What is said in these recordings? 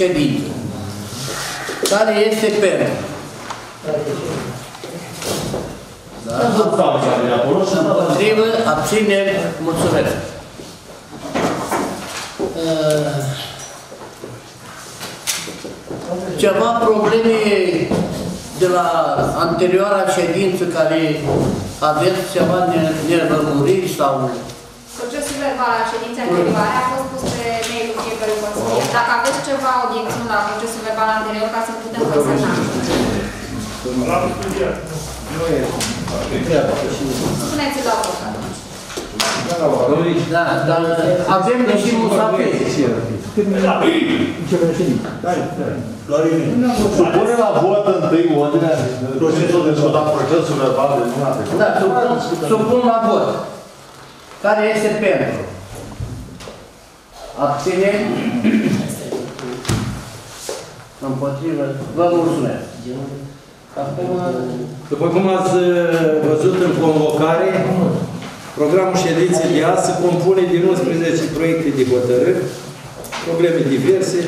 ședință. Care este pentru? Da? Împotrivă, abțineri, mulțumesc. Uh, Ceva probleme de la anterioara ședință care aveți ceva ne- nerămuriri sau... Procesul verbal al ședinței anterioare a fost Dacă aveți ceva obiecțiuni la procesul verbal anterior, ca să putem consemna. Spuneți-l la vot atunci. Da, dar avem și musafiri. Supune la vot întâi ordinea, procesul de discutat procesul verbal de luna trecută. Da, supun, supun la vot. Care este pentru? Abține? Împotrivă? Vă mulțumesc. Acum, După cum ați uh, văzut în convocare, programul ședinței de azi se compune din 11 proiecte de hotărâri, probleme diverse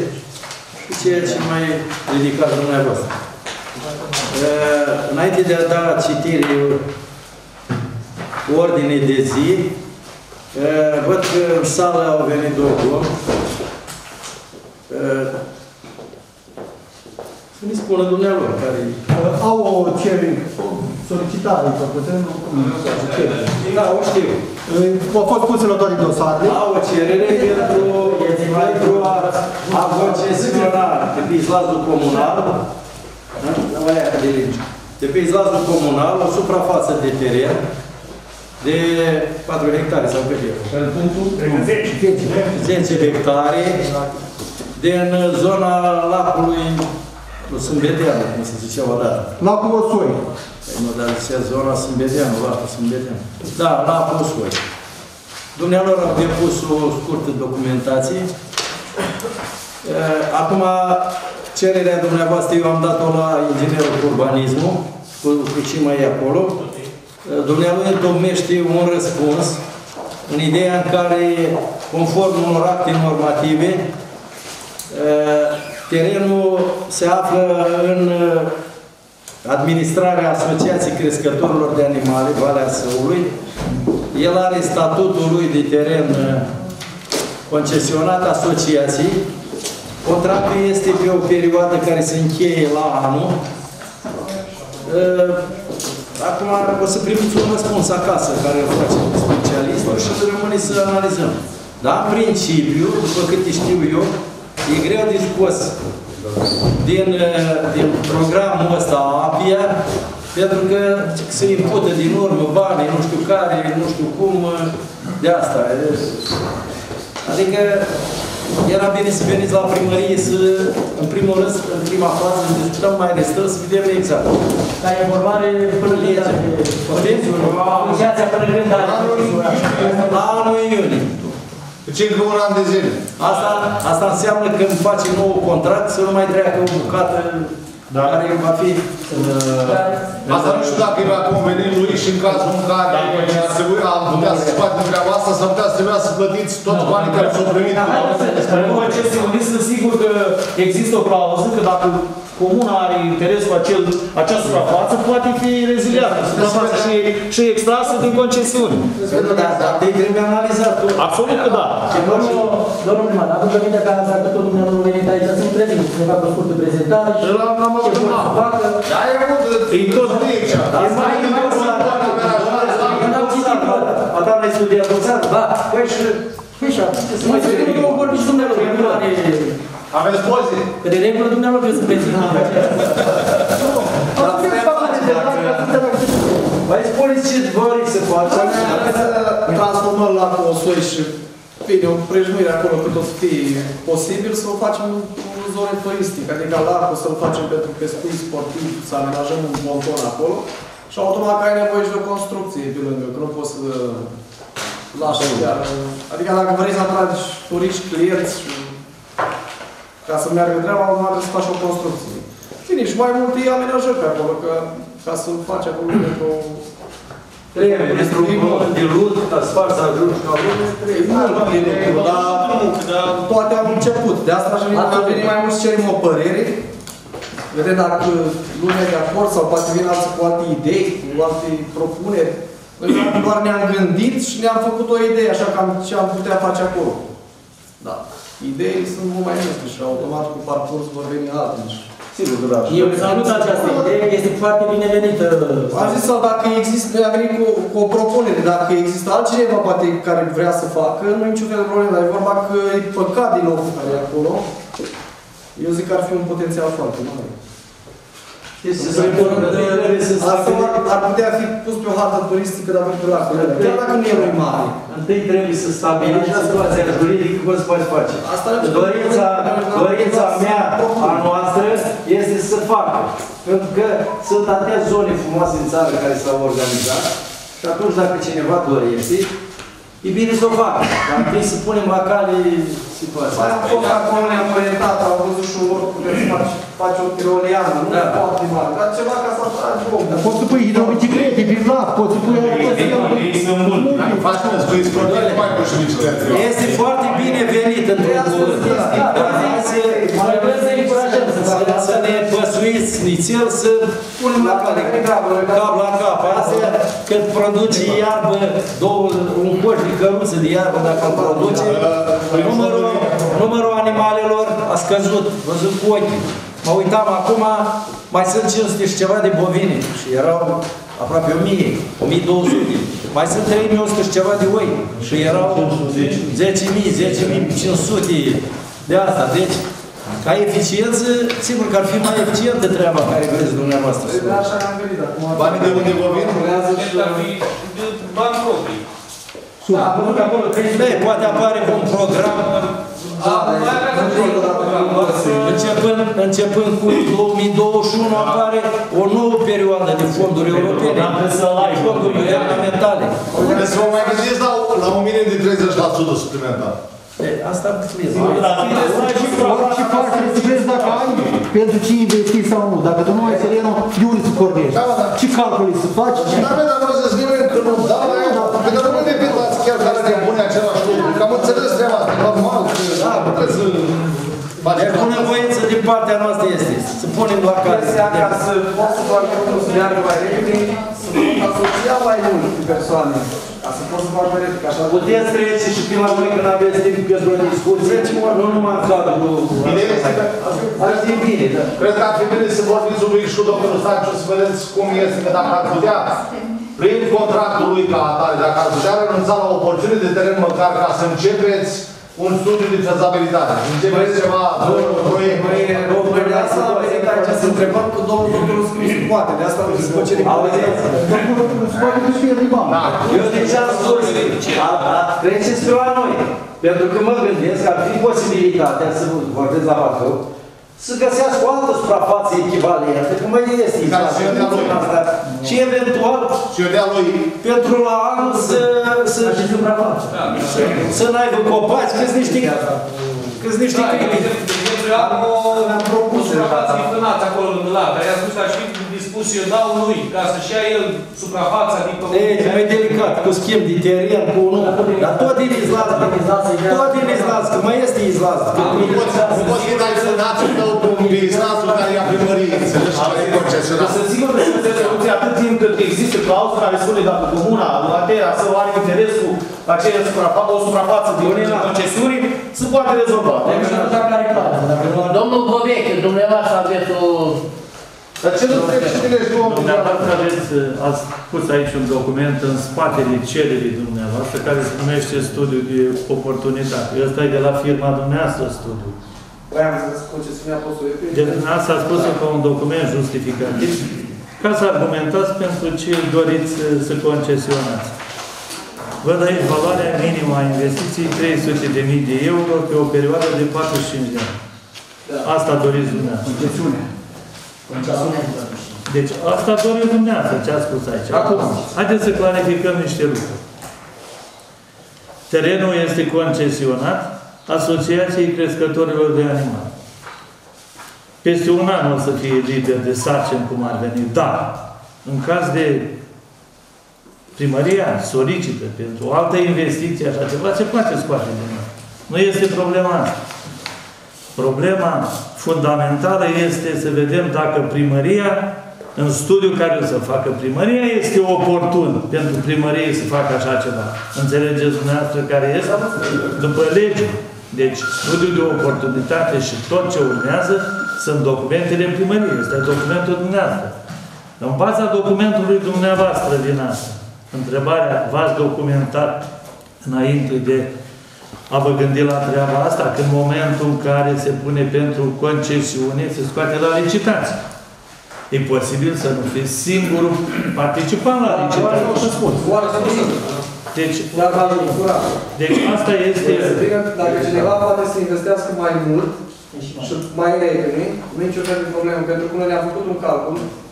și ceea ce mai ridicați dumneavoastră. Uh, Înainte de a da citire ordine de zi, uh, văd că în sală au venit două domni. Uh, Să ne spună dumnealor care Au o cerere, o solicitare făcută, nu cum se cere. Da, o știu. Au fost puse la toate dosarele. Au o cerere pentru, pentru a, a concesiona de pe izlazul comunal, da? La aia de lege. De pe izlazul comunal, o suprafață de teren de 4 hectare sau cât e? În punctul 10. 10 hectare din zona lacului Sâmbeteanu, cum se zicea odată. Lacul Osoi. Păi nu, dar zicea zona Sâmbeteanu, lacul Sâmbeteanu. Da, lacul Osoi. Dumnealor au depus o scurtă documentație. Eh, Acum, cererea dumneavoastră eu am dat-o la inginerul cu urbanismul, cu, cu ce mai e acolo. Eh, Dumnealor întocmește un răspuns în ideea în care, conform unor acte normative, eh, terenul se află în eh, administrarea Asociației Crescătorilor de Animale, Valea Săului. El are statutul lui de teren eh, concesionat asociației. Contractul este pe o perioadă care se încheie la anul. Eh, Acum o să primiți un răspuns acasă care îl face specialistul și rămâne să analizăm. Dar în principiu, după câte știu eu, e greu de scos din, eh, din programul ăsta APIA, pentru că se impută din urmă banii, nu știu care, nu știu cum, eh, de asta. eh. Adică era bine să veniți la primărie să, în primul rând, în prima fază, să discutăm mai restrâns, să vedem exact. Dar informare până când are asociația până când are La anul iunie. Deci încă un an de zile. Asta, asta înseamnă că îmi face nou contract să nu mai treacă o bucată Da. care va fi... Asta nu știu dacă era convenit lui și în cazul în care ar trebui, am putea să facem treaba asta, s-ar putea să trebuia să plătiți toți banii care s-au primit. În concesiuni sunt sigur că există o clauză că dacă comuna are interes cu acel, acea suprafață, poate fi reziliată. Suprafața și, și extrasă din concesiune. Dar, dar te trebuie analizat. tu. Absolut că da. Domnul, domnul primar, aduc aminte că dacă tot dumneavoastră venit aici să-mi prezint, să facă o scurtă prezentare și El am am ce avut vor să facă. Da, e avut. E tot aici. E mai mai Când am citit eu, A ta n-ai studiat dosar? da, Păi și... păi și să mai zic că nu vorbiți dumneavoastră, că nu are... Aveți poze? Că de regulă dumneavoastră trebuie să prezint. Mai spuneți ce doriți să facem. transformăm la Osoi și bine, o prejmuire acolo cât o să fie posibil, să o facem în zone turistică, adică lacul să-l facem pentru pescuit sportiv, să amenajăm un ponton acolo și automat că ai nevoie și de o construcție pe lângă, că nu poți să lași chiar. Adică dacă vreți să atragi turiști, clienți și Ca să meargă treaba, urma trebuie să faci o construcție. Bine, și mai multe amenajări pe acolo, că ca să faci acolo pentru... Trebuie, pentru un de lut, ca să faci să ajungi ca lume, E trebuie. mult de lucru, dar toate au început. De asta aș veni, am venit mai mult să cerem o părere. Vedem dacă lumea e de acord sau poate vin alții cu alte idei, cu alte propuneri. Noi doar ne-am gândit și ne-am făcut o idee, așa cam ce am putea face acolo. Da. Ideile sunt mult mai multe și automat cu parcurs vor veni altele. Sigur, da. Eu salut această idee, este foarte binevenită. Am zis sau dacă există, noi am venit cu, cu o propunere, dacă există altcineva poate care vrea să facă, nu e niciun fel de problemă, dar e vorba că e păcat din nou care e acolo. Eu zic că ar fi un potențial foarte mare. Știți ce se întâmplă? Trebuie să Asta stabilim. ar, ar putea fi pus pe o hartă turistică, dar pe la Chiar dacă nu e mai mare. Întâi trebuie să stabilim situația juridică cum se poate face. Asta Dorința, dorința mea, a noastră, este să facă. Pentru că sunt atâtea zone frumoase în țară care s-au organizat și atunci dacă cineva dorește, e bine să o facă. Dar trebuie să punem la cale situația. Mai am fost acolo, ne-am orientat, am văzut și un loc unde să faci, faci o tiroliană, nu Da. foarte mare, dar ceva ca să atragi om. Dar poți să pui hidrobiciclete prin lac, poți să pui... Ei sunt mulți. Dacă faci când îți vrei sport, nu mai pui și biciclete. Este foarte bine venit într-un cuvânt. Dar hai să- Mai vrem să încurajăm să facă să- Să ne păsuiți nițel să punem la cale cap la cap. Astea, când produce iarbă, două, un coș de căruță de iarbă, dacă îl produce, numărul, numărul animalelor a scăzut, văzut cu ochii. Mă uitam acum, mai sunt 500 și ceva de bovine și erau aproape 1000, 1200. Mai sunt 3100 și ceva de oi și erau 10.000, 10.500 de asta. Deci, ca eficiență, sigur că ar fi mai eficientă treaba care vreți dumneavoastră. să De așa am gândit acum. Banii de unde vă vin? Urmează și Ar fi de bani proprii. Da, pentru că acolo crește. Bine, poate apare un program Da, mai avea Începând, începând cu 2021 apare o nouă perioadă de fonduri europene, Program trebuie să-l ai. fonduri guvernamentale. Deci să vă mai gândiți la, la un minim de 30% suplimentar. E, Asta am spus. Dar bine să ai și Și faci să vezi dacă ai pentru ce investi sau nu. Dacă tu nu ai terenul, de unde să pornești? Da, da. Ce calcule să faci? Da, bine, dar vreau să zic nimeni că nu da la ea, pe care nu depindați chiar care ne pune același lucru. Că am înțeles treaba asta, normal, că da, nu trebuie să faci Deci bunăvoință din partea noastră este să punem la care. Impresia ca să poți să faci lucrul să meargă mai repede, să poți asocia mai multe persoane. Faci mai repede, că așa Puteți trece și prin la voi când aveți timp pentru o discuție, nu numai în cadrul... Ideea este că Ar fi bine, da. Cred că ar fi bine să vorbiți un pic și cu domnul Stanciu să vedeți cum este, că dacă ar putea, prin contractul lui ca atare, dacă ar putea renunța la o porțiune de teren măcar ca să începeți un studiu de fezabilitate. Începeți ceva, un proiect. Păi de asta am venit aici să întrebăm cu domnul doctor Scriu se poate, de asta nu se poate cere Se poate că și el bani. Da. Eu de ce am spus? A- a- Treceți pe la noi. Pentru că mă gândesc că ar fi posibilitatea să vorbesc la Bacău, să găsească o altă suprafață echivalentă, cum mai este Care să ia de-a lui. asta. Și eventual, Și eu de-a lui, pentru la anul să, să, Și suprafață. să n-aibă copaci, că-s niște, că-s niște Da, critici. De exemplu, eu am o, o suprafață inflănați acolo lângă lac, dar i-a spus că aș fi dispus să eu dau lui, ca să-și ia el suprafața din E, e mai delicat, cu schimb de teren, cu unul, dar tot din izlaz, tot din izlaz, că mai este izlaz. că nu poți, nu poți fi dai funatul tău cu businessul care ia primărie, înțelegi? Și care e concesionat. Sunt sigur că se înțelege soluția atât timp cât există clauză care spune dacă comuna, Atea, să are interes cu aceea suprafață, o suprafață din concesiuni, se poate rezolva. Deci nu așa care clară. Dacă nu Domnul Boveche, dumneavoastră aveți o... Dar ce nu trebuie și tine și tu, Dumneavoastră aveți, ați pus aici un document în spatele cererii dumneavoastră care se numește studiu de oportunitate. Ăsta e de la firma dumneavoastră studiu. Păi am zis concesiunea postul de De dumneavoastră ați pus ca un document justificativ ca să argumentați pentru ce doriți să concesionați. Văd aici valoarea minimă a investiției 300.000 de euro pe o perioadă de 45 de ani. Asta doriți dumneavoastră. Concesiune. Deci asta doriți dumneavoastră, ce ați spus aici. Acum, haideți să clarificăm niște lucruri. Terenul este concesionat Asociației Crescătorilor de Animale. peste un an o să fie liber de sarcini cum ar veni. Dar, în caz de primăria solicită pentru o altă investiție, așa ceva, se poate scoate din nou. Nu este problema asta. Problema fundamentală este să vedem dacă primăria, în studiul care o să facă primăria, este oportun pentru primărie să facă așa ceva. Înțelegeți dumneavoastră care este? După lege. Deci, studiul de oportunitate și tot ce urmează sunt documentele în primărie. Este documentul dumneavoastră. În baza documentului dumneavoastră din asta, întrebarea, v-ați documentat înainte de a vă gândi la treaba asta, că în momentul în care se pune pentru concesiune, se scoate la licitație. E posibil să nu fie singurul participant la licitație. Deci, deci asta este... Dacă cineva poate să investească mai mult și mai repede, nu e nicio fel de problemă, pentru că noi ne-am făcut un calcul, uh,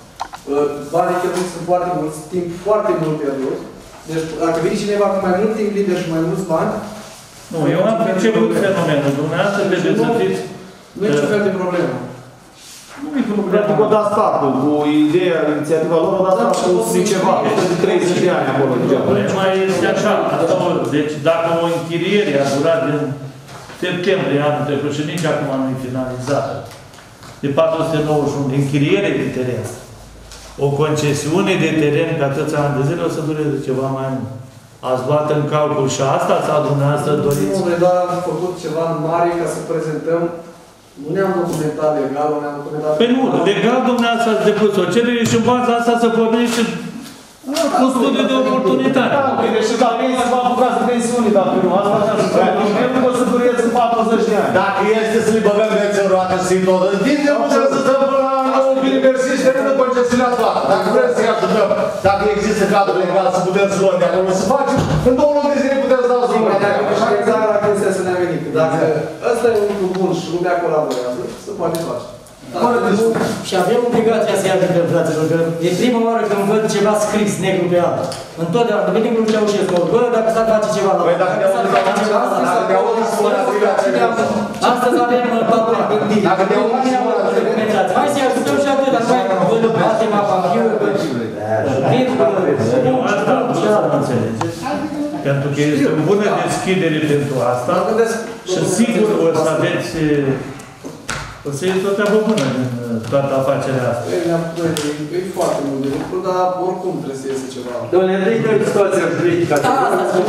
banii cheltuiți sunt foarte mulți, timp foarte mult pierdut, deci dacă vine cineva cu mai mult timp liber și mai mulți bani, Nu, eu am perceput fenomenul. Dumneavoastră trebuie să fiți... nu e niciun fel de problemă. Pentru că o dat startul cu ideea, inițiativa lor, o dat startul cu ceva, de 30 de ani acolo degeaba. Problema este așa, asta o- deci dacă o închiriere a durat din septembrie anul trecut și nici acum nu e finalizată, de 491 de închiriere de teren, o concesiune de teren pe atâția ani de zile o să dureze ceva mai mult. Ați luat în calcul și asta sau dumneavoastră doriți? Nu, noi doar am făcut ceva în mare ca să prezentăm, nu ne-am documentat legal, nu ne-am documentat... Păi nu, legal dumneavoastră ați depus o cerere și în baza asta să pornește un studiu de oportunitate. Da, bine, și dacă ei se va apuca de pensiune, dacă nu, asta așa să Nu o să dureze 40 de ani. Dacă este să le băgăm vețe în roată și să-i termină concesiunea toată. Dacă vrem să-i ajutăm, dacă există cadru legal să putem să luăm de acolo, să facem, în două luni de zile putem să dau să Tocmai de acolo și exact la chestia să ne-a venit. Dacă ăsta e un lucru bun și lumea colaborează, se poate face. Fără de nu, și avem obligația să-i ajutăm, fraților, că e prima oară când văd ceva scris negru pe alb. Întotdeauna, de venim cu Ceaușescu, bă, dacă s-ar face ceva la Păi dacă dacă s-ar te-au face ceva, dacă te-au auzit spune obligația Astăzi avem uh, papă gândit. Dacă te-au auzit spune documentați. Hai să-i ajutăm și atât, dar mai bă, batem apa în fiu, bă, virgulă, Eu punct, asta punct, vreau și să altă. înțelegeți. Pentru că este o bună deschidere pentru asta Mă gândesc, și sigur o să aveți, o să ieși o treabă bună din uh, toată afacerea asta. Ei, ne-am noi, e foarte mult de lucru, dar oricum trebuie să iese ceva. Domnule, întâi de situația juridică. Da, asta spun.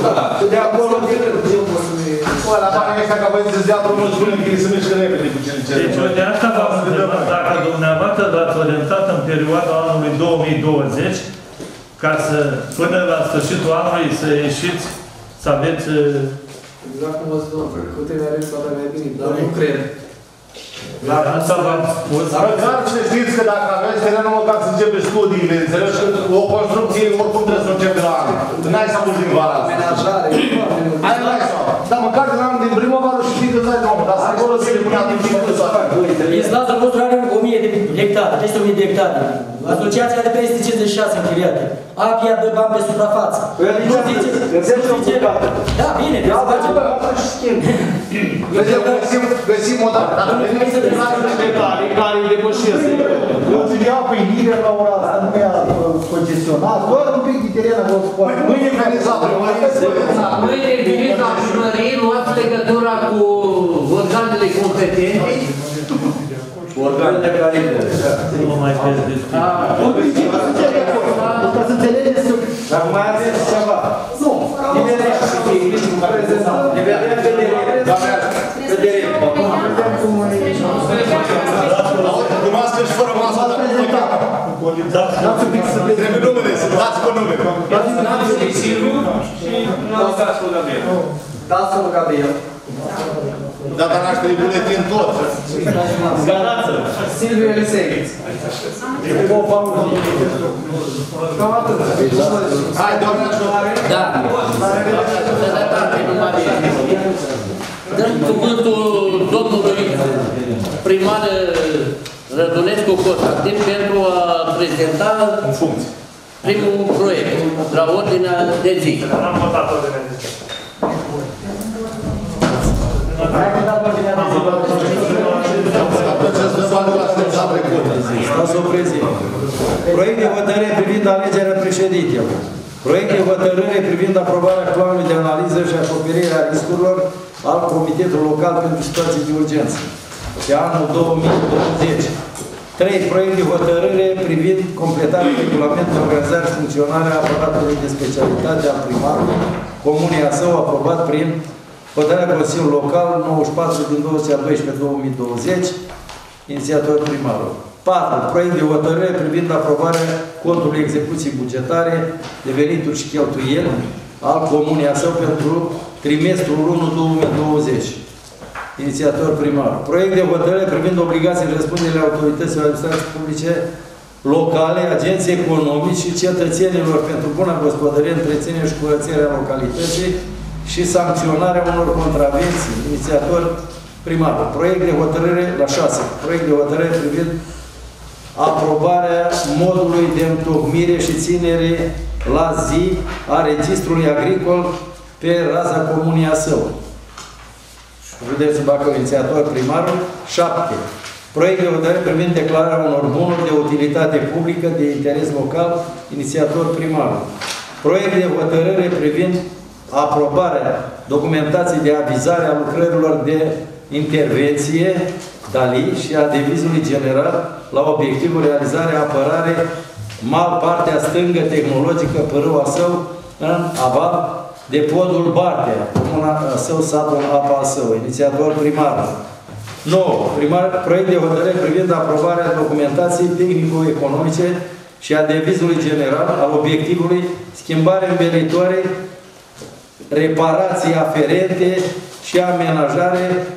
De acolo, de eu pot să ne... Bă, la banii ăștia ca băieți să-ți dea drumul, spune că ei se mișcă repede cu cele ce Deci, de asta v-am întrebat dacă dumneavoastră v-ați orientat în perioada anului 2020 ca să, până la sfârșitul anului, să ieșiți, să aveți uh, Exact cum vă zic, domnule, cu tine are toate mai bine, dar nu cred. La asta v-am spus. Măcar să știți că dacă aveți terenul, măcar să începeți studiile, înțelegi că o construcție oricum trebuie să începe la anul. N-ai să apuci din vara asta. Amenajare, e foarte mult. Hai, hai, sau. Dar măcar din anul din primăvară și știi că îți ai drumul, dar să acolo să le pune atunci timp de toate. Islatul nostru are 1000 de hectare, peste 1000 de hectare. Asociația de peste 56 închiriate. Apia dă bani pe suprafață. Nu ziceți, nu ziceți. Da, bine, trebuie să facem. Vedem, găsim, găsim o dată. Dacă venim să ne facem Detalii care îi depășesc. Eu ți iau pe liber la ora asta, nu mi-a concesionat, doar un pic de teren acolo să poate. Mâine veniți la primărie să vedeți la Mâine veniți la primărie, luați legătura cu organele competente. Organele care Nu mai veți discuta. În principiu să înțeleg acolo, ca să înțelegeți că... Dacă mai aveți ceva. Nu, Nivelele și pe echilibru care prezent. Nivelele pe direct. Pe direct. vedem cum e... Dumneavoastră și fără masă, dar Dați un pic să vedem. trebuie numele, să dați pe numele. Dați-o lui Gabriel. Data nașterii buletin tot. Garanță. Silviu Elisei. Cam atât. Hai, doamne, Da. Sănătate, numai bine. Dăm cuvântul domnului primar Rădunescu Constantin pentru a prezenta primul proiect la ordinea de zi. Am votat ordinea de zi. Hai că da ordinea de zi. Să anul la săptămâna trecută. Stau să o prezint. Proiect de hotărâre privind alegerea președintelui. Proiect de hotărâre privind aprobarea planului de analiză și acoperire a riscurilor al Comitetului Local pentru Situații de Urgență de anul 2020. 3. Proiect de hotărâre privind completarea regulamentului de organizare și funcționare a aparatului de specialitate al primarului Comunei Asău, aprobat prin hotărârea Consiliului Local 94 din 12 2020, inițiator primarul. 4. Proiect de hotărâre privind aprobarea contului execuții bugetare de venituri și cheltuieli al Comunei Asău pentru trimestrul 1-2020. Inițiator primar. Proiect de hotărâre privind obligațiile răspunderile autorităților administrației publice locale, agenții economici și cetățenilor pentru bună gospodărie, întreținere și curățarea localității și sancționarea unor contravenții. Inițiator primar. Proiect de hotărâre la 6. Proiect de hotărâre privind aprobarea modului de întocmire și ținere la zi a registrului agricol pe raza comunii Asău. Județul Bacău, inițiator primarul. 7. Proiect de hotărâre privind declararea unor bunuri de utilitate publică de interes local, inițiator primarul. Proiect de hotărâre privind aprobarea documentației de avizare a lucrărilor de intervenție, DALI, și a devizului general la obiectivul realizare, apărare, mal partea stângă tehnologică Părâua Său, în aval de podul Bartea, comuna Său, satul Apa Său, inițiator primar. 9. Primar, proiect de hotărâre privind aprobarea documentației tehnico-economice și a devizului general al obiectivului schimbare îmbelitoare, reparații aferente și amenajare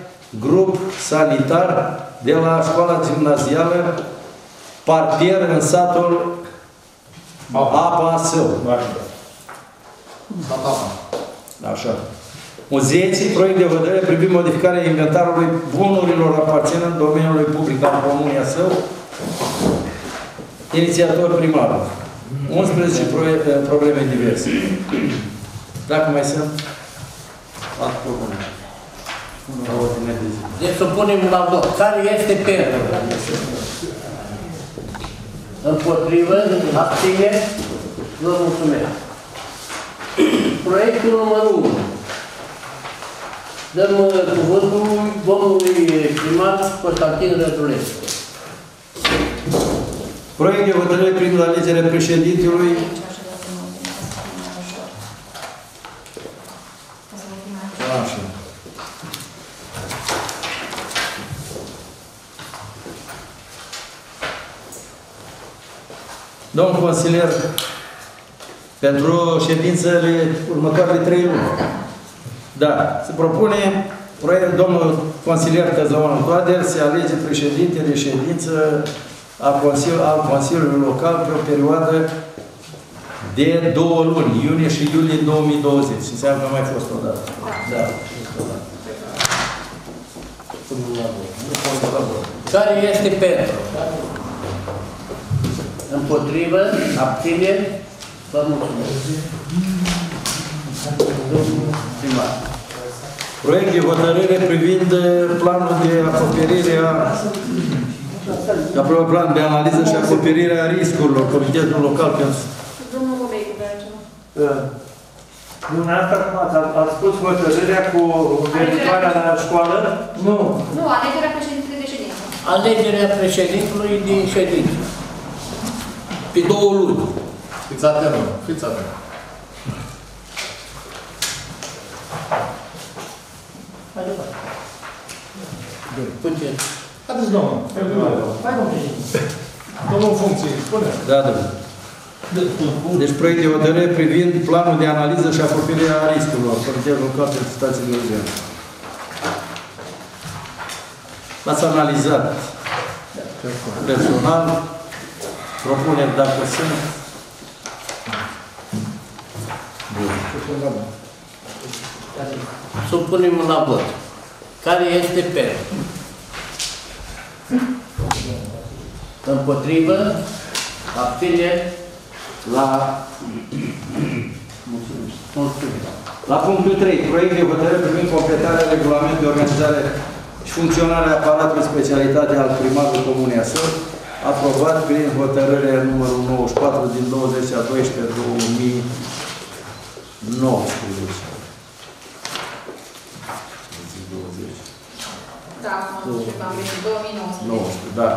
grup sanitar de la școala gimnazială parter în satul Apa Său. Așa. Muzeții, proiect de hotărâre privind modificarea inventarului bunurilor aparținând domeniului public al Comunii Său. Inițiator primar. 11 proie- probleme diverse. Dacă mai sunt, alte propuneri. La ordine de zi. Deci să punem la vot. Care este pentru? Împotrivă? Abține? Vă mulțumesc. Proiectul numărul 1. Dăm uh, cuvântul domnului primar Constantin Rădulescu. Proiect de hotărâre privind alegerea președintelui Așa. Domnul consilier, pentru ședințele următoarele trei luni. Da, se propune proiect, domnul consilier Căzăuanu Toader se alege președinte de ședință a Consiliul, al Consiliului Local pe o perioadă de două luni, iunie și iulie 2020. Înseamnă că a mai fost o dată. Da. Care este pentru? Împotrivă? Abțineri? Vă mulțumesc. Domnul primar. Proiect de hotărâre privind eh, planul de acoperire a aproape plan de analiză și acoperire a riscurilor Comitetul Local pentru Domnul Bobeicu, vrea ceva. Dumneavoastră acum ați, ați spus hotărârea cu venitoarea la școală? Nu. Nu, alegerea președintelui de ședință. Alegerea președintelui din ședință. Pe două luni. Fiți atent, mă. Fiți atent. Mai departe. Puteți. Haideți, domnul. Hai, domnul. Domnul în funcție, spune. Da, da. Deci proiect de hotărâre privind planul de analiză și acoperire a riscurilor Comitetul Local pentru Situații de Urgență. L-ați analizat personal, propuneri dacă sunt. Să o punem la vot. Care este pentru? Împotrivă? Abțineri? La... Mulțumesc. La punctul 3, proiect de hotărâre privind completarea regulamentului de organizare și funcționarea aparatului specialitate al primarului Comunei Asăr, aprobat prin hotărârea numărul 94 din 20 a 12 2019. Da, acum nu știu că am venit 2019. 19, da.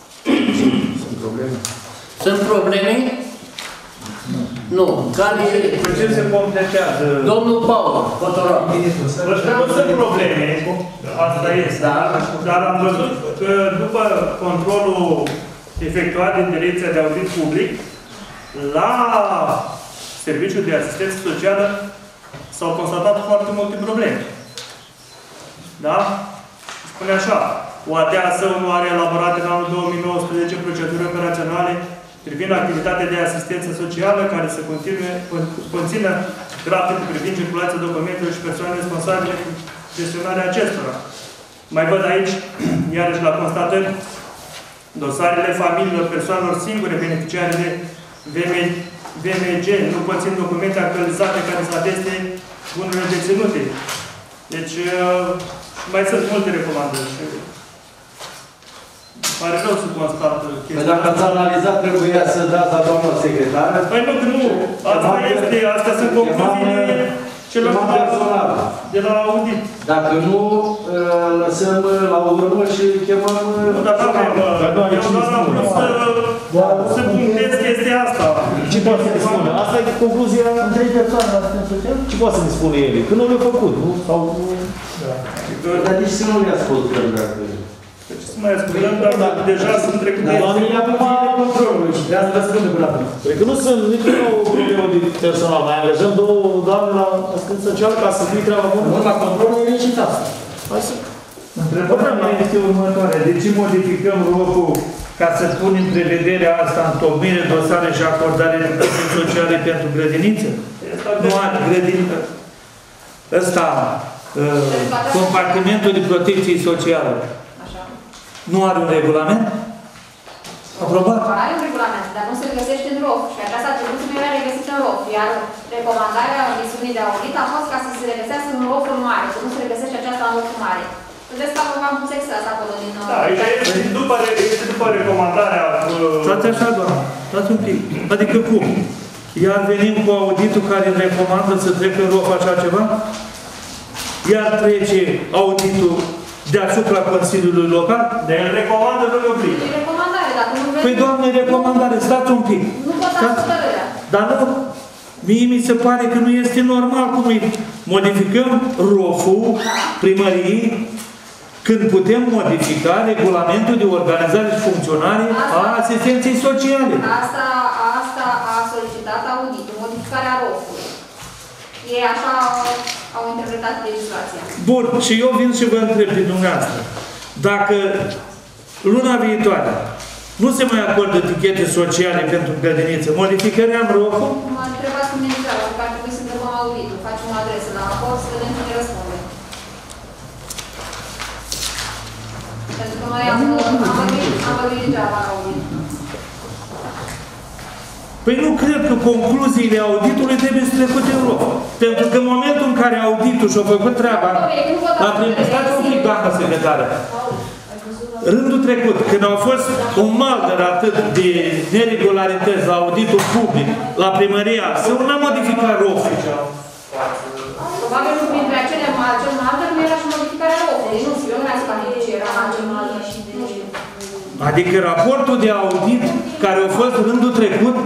Sunt probleme? Sunt probleme? Nu. Care Pe ce se completează? Domnul Paul, Cotoran. Ăștia nu sunt probleme, asta este, Da. dar am văzut că după controlul efectuat din Direcția de Audit Public, la Serviciul de Asistență Socială s-au constatat foarte multe probleme. Da? Spune așa, OADA său nu are elaborat în anul 2019 proceduri operaționale privind activitatea de asistență socială care să continue, conțină grafic privind circulația documentelor și persoane responsabile cu gestionarea acestora. Mai văd aici, iarăși la constatări, dosarele familiilor persoanelor singure beneficiare de VM- VMG nu conțin documente actualizate care să ateste bunurile deținute. Deci, uh, mai sunt multe recomandări. Și Pare rău să constat Păi chestia dacă ați analizat, trebuia să dați la doamna secretară. Păi nu, că nu. Asta este, astea sunt concluziile celor Chemam personal. de la audit. Dacă nu, uh, lăsăm uh, la urmă și chemăm... uh, Nu, dar nu avem, uh, eu doar am vrut să, să punctez chestia asta. Ce poate să ne spună? Asta e concluzia... Trei persoane la asistență social? Ce poate să ne spună ele? Că nu le-au făcut, nu? Sau... Dar nici să nu le ascultăm dacă... Deci să mai ascultăm, dar deja sunt trecute. Oamenii acum controlului și trebuie să răspundă până acum. Păi că nu sunt nici nu o problemă de personal. Mai angajăm două doamne la asistență socială ca să fie treaba bună. Nu, la controlul e și asta. Hai să... Întrebarea mea este următoarea. De ce modificăm ROP-ul ca să punem prevederea asta în tocmire dosare și acordare de prestații sociale pentru grădiniță? Nu are grădină. Ăsta, uh, compartimentul de protecție socială, Așa. Nu are un regulament? Aprobat? Are un regulament, dar nu se regăsește în ROF și aceasta a trebuit să fie regăsit în ROF. Iar recomandarea misiunii de audit a fost ca să se regăsească în ROF-ul mare, să nu se regăsește aceasta în ROF-ul mare. Vedeți că am pus extras acolo din... uh, Da, aici este după, este după recomandarea... uh, Stați așa, doamnă, stați un pic. Adică cum? Iar venim cu auditul care îmi recomandă să trec în ROF așa ceva? Iar trece auditul deasupra Consiliului Local? De el recomandă, nu le obligă. E recomandare, dacă nu vrei... Păi, doamne, recomandare, stați un pic. Nu pot da Stați. hotărârea. Dar nu, mie mi se pare că nu este normal cum îi modificăm ROF-ul primăriei când putem modifica regulamentul de organizare și funcționare a asistenței sociale. Asta, asta a solicitat auditul, modificarea ROF-ului. Ei așa au- au interpretat legislația. Bun, și eu vin și vă întreb pe dumneavoastră. Dacă luna viitoare nu se mai acordă etichete sociale pentru grădiniță, modificări am rogul? Mă întrebați cum ne întreabă, că ar trebui să întrebăm auditul, facem o adresă la acolo să vedem cine răspunde. Pentru că noi am, am vorbit, am vorbit degeaba la audit. Păi nu cred că concluziile auditului trebuie să trecute în rog. Pentru că în momentul în care auditul și-a făcut treaba, la prim... Stați un pic, doamnă secretară. Rândul trecut, când au fost un maldăr atât de neregularități la auditul public, la primăria, să nu a modificat rogul. Probabil că printre acele acel maldăr nu era și modificarea ROF-ului. Nu știu, eu nu mi-am spus ce era acel maldăr și de... Nu știu. Adică raportul de audit care a fost rândul trecut,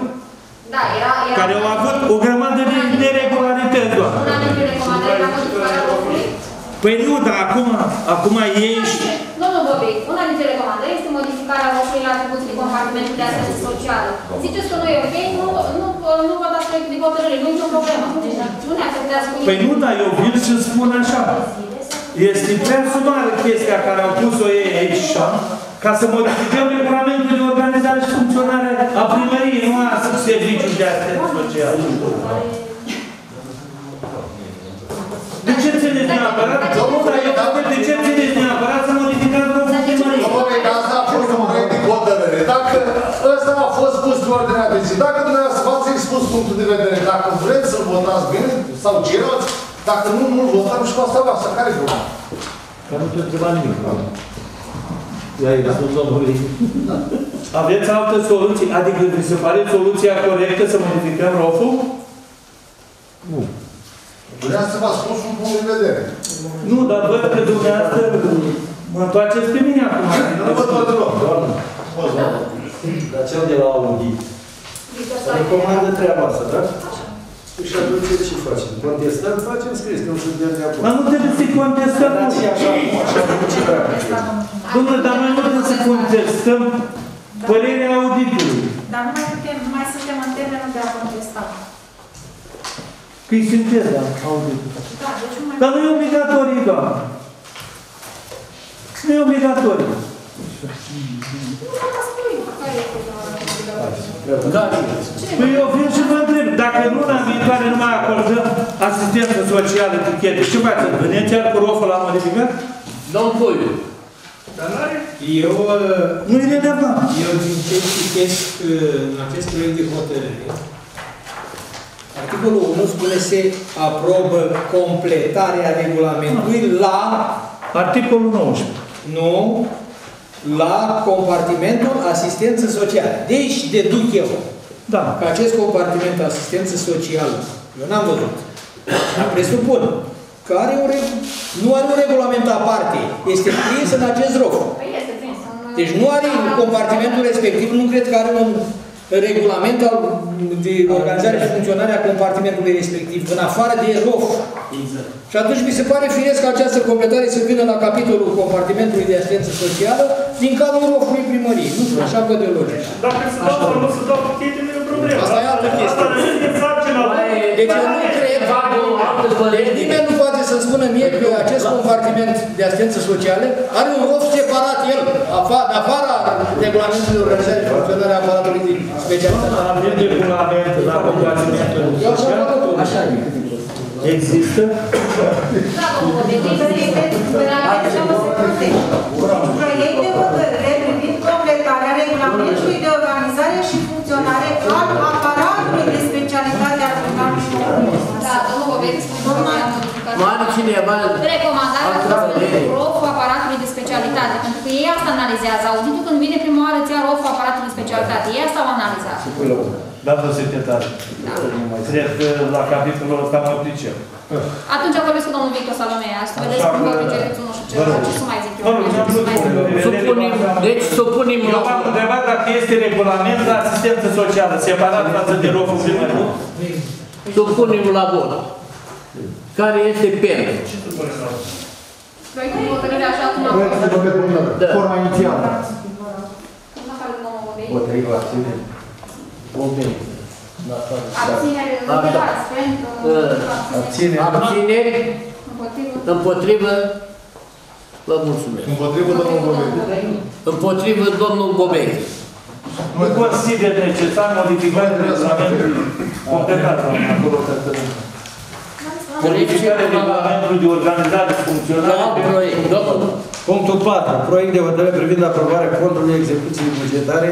Da, era... era care au avut o grămadă de neregularități, doar. Una dintre recomandări era modificarea ROF-ului. Păi nu, dar acum, acum ei și... Nu, nu vorbim. Una dintre recomandări este modificarea ROF-ului la atribuții de compartimentul de asistență socială. Ziceți că nu e ok, nu, nu, nu vă dați proiect de hotărâre, nu e nicio problemă. Deci nu ne afectează cu Păi nu, dar eu vin și spun așa. Este prea sumară chestia care au pus-o ei aici așa, ca să modificăm regulamentul de organizare și funcționare a primăriei, nu a serviciului de asistență socială. De ce țineți neapărat? Nu, dar eu cred, de ce țineți neapărat să modificați rolul primăriei? Domnule, că asta a fost un proiect de hotărâre. Dacă ăsta a fost pus pe ordinea de zi, dacă dumneavoastră v-ați expus punctul de vedere, dacă vreți să-l votați bine sau ceilalți, dacă nu, nu-l votăm și cu asta basta. Care-i problema? Că nu te întreba nimic. I-ai răspuns domnului. Aveți altă soluție? Adică vi se pare soluția corectă să modificăm roful? Nu. Vreau să vă spun un punct de vedere. Nu, dar văd că dumneavoastră mă întoarceți pe mine acum. Nu vă tot rog. Dar cel de la audit recomandă treaba asta, da? Și atunci ce facem? Contestăm? Facem scris, că nu suntem de acord. Dar nu trebuie să-i contestăm. Dar și așa, așa cum ce Domnule, dar noi nu trebuie să contestăm părerea auditului. Dar nu mai putem, nu mai suntem în termenul de a contesta. Că e sinteza auditului. Da, deci nu mai... Dar nu e obligatoriu, doamnă. Nu e obligatoriu. Nu mă spui care e Păi eu vin și vă întreb, dacă în luna viitoare nu mai acordăm asistență socială etichete, ce faceți? Venim chiar cu roful la modificat? Domnul Puiu. Eu, nu e relevant. Eu din ce citesc uh, în acest proiect de hotărâre, articolul 1 spune se aprobă completarea regulamentului la... Articolul 19. Nu, la compartimentul asistență socială. Deci deduc eu da. că acest compartiment asistență socială, eu n-am văzut, dar presupun că are un, nu are un regulament aparte, este prins în acest rog. Păi este prins. Deci nu are compartimentul respectiv, nu cred că are un regulament al, de organizare și funcționare a compartimentului respectiv, în afară de ROF. Exact. Și atunci mi se pare firesc ca această completare să vină la capitolul compartimentului de asistență socială din cadrul ROF-ului primăriei. Nu știu, așa văd eu logic. Dacă se dau sau nu se dau chestii, nu e o problemă. Asta e altă chestie. Deci eu nu cred, deci nimeni nu poate să spună mie că acest compartiment de asistență socială are un ROF separat el, afa- în afara regulamentului de organizare și funcționare a aparatului de specialitate. Avem regulament la compartimentul social? Așa e. Există? Da, domnul Proiect de hotărâre privind completarea regulamentului de organizare și funcționare al aparatului de specialitate al Tribunalului Da, domnul Bobeti spune că Nu are cineva Recomandarea altă asta părere? ROF-ul aparatului de specialitate, pentru că ei asta analizează. Auditul când vine prima oară îți ia ROF-ul aparatului de specialitate. Ei asta au analizat. Doamnă secretar, cred că la capitolul ăsta mă pricep. Atunci vorbesc cu domnul Victor Salomea, să vedeți cum vă pricepeți unul și celălalt. Ce să mai zic eu? Domnul, Ce să mai zic eu? Supunem, deci supunem Eu la... v-am întrebat dacă este regulament de asistență socială, separat față de roful primării. Supunem la vot. Care este pentru? Proiectul de hotărâre așa cum a Proiectul de hotărâre, Da. forma inițială. În afară de domnul Bobeti. Potriva, ține. Bobei. Abținere, Da, da. întrebați pentru... Abține. Abțineri? Împotrivă. Împotrivă? Vă mulțumesc. Împotrivă domnul Bobei. Împotrivă domnul Bobei. Nu consider necesar modificarea regulamentului completat acolo Modificarea regulamentului de organizare și funcționare. La proiect, domnul. Punctul 4. Proiect de hotărâre privind aprobarea controlului execuției bugetare,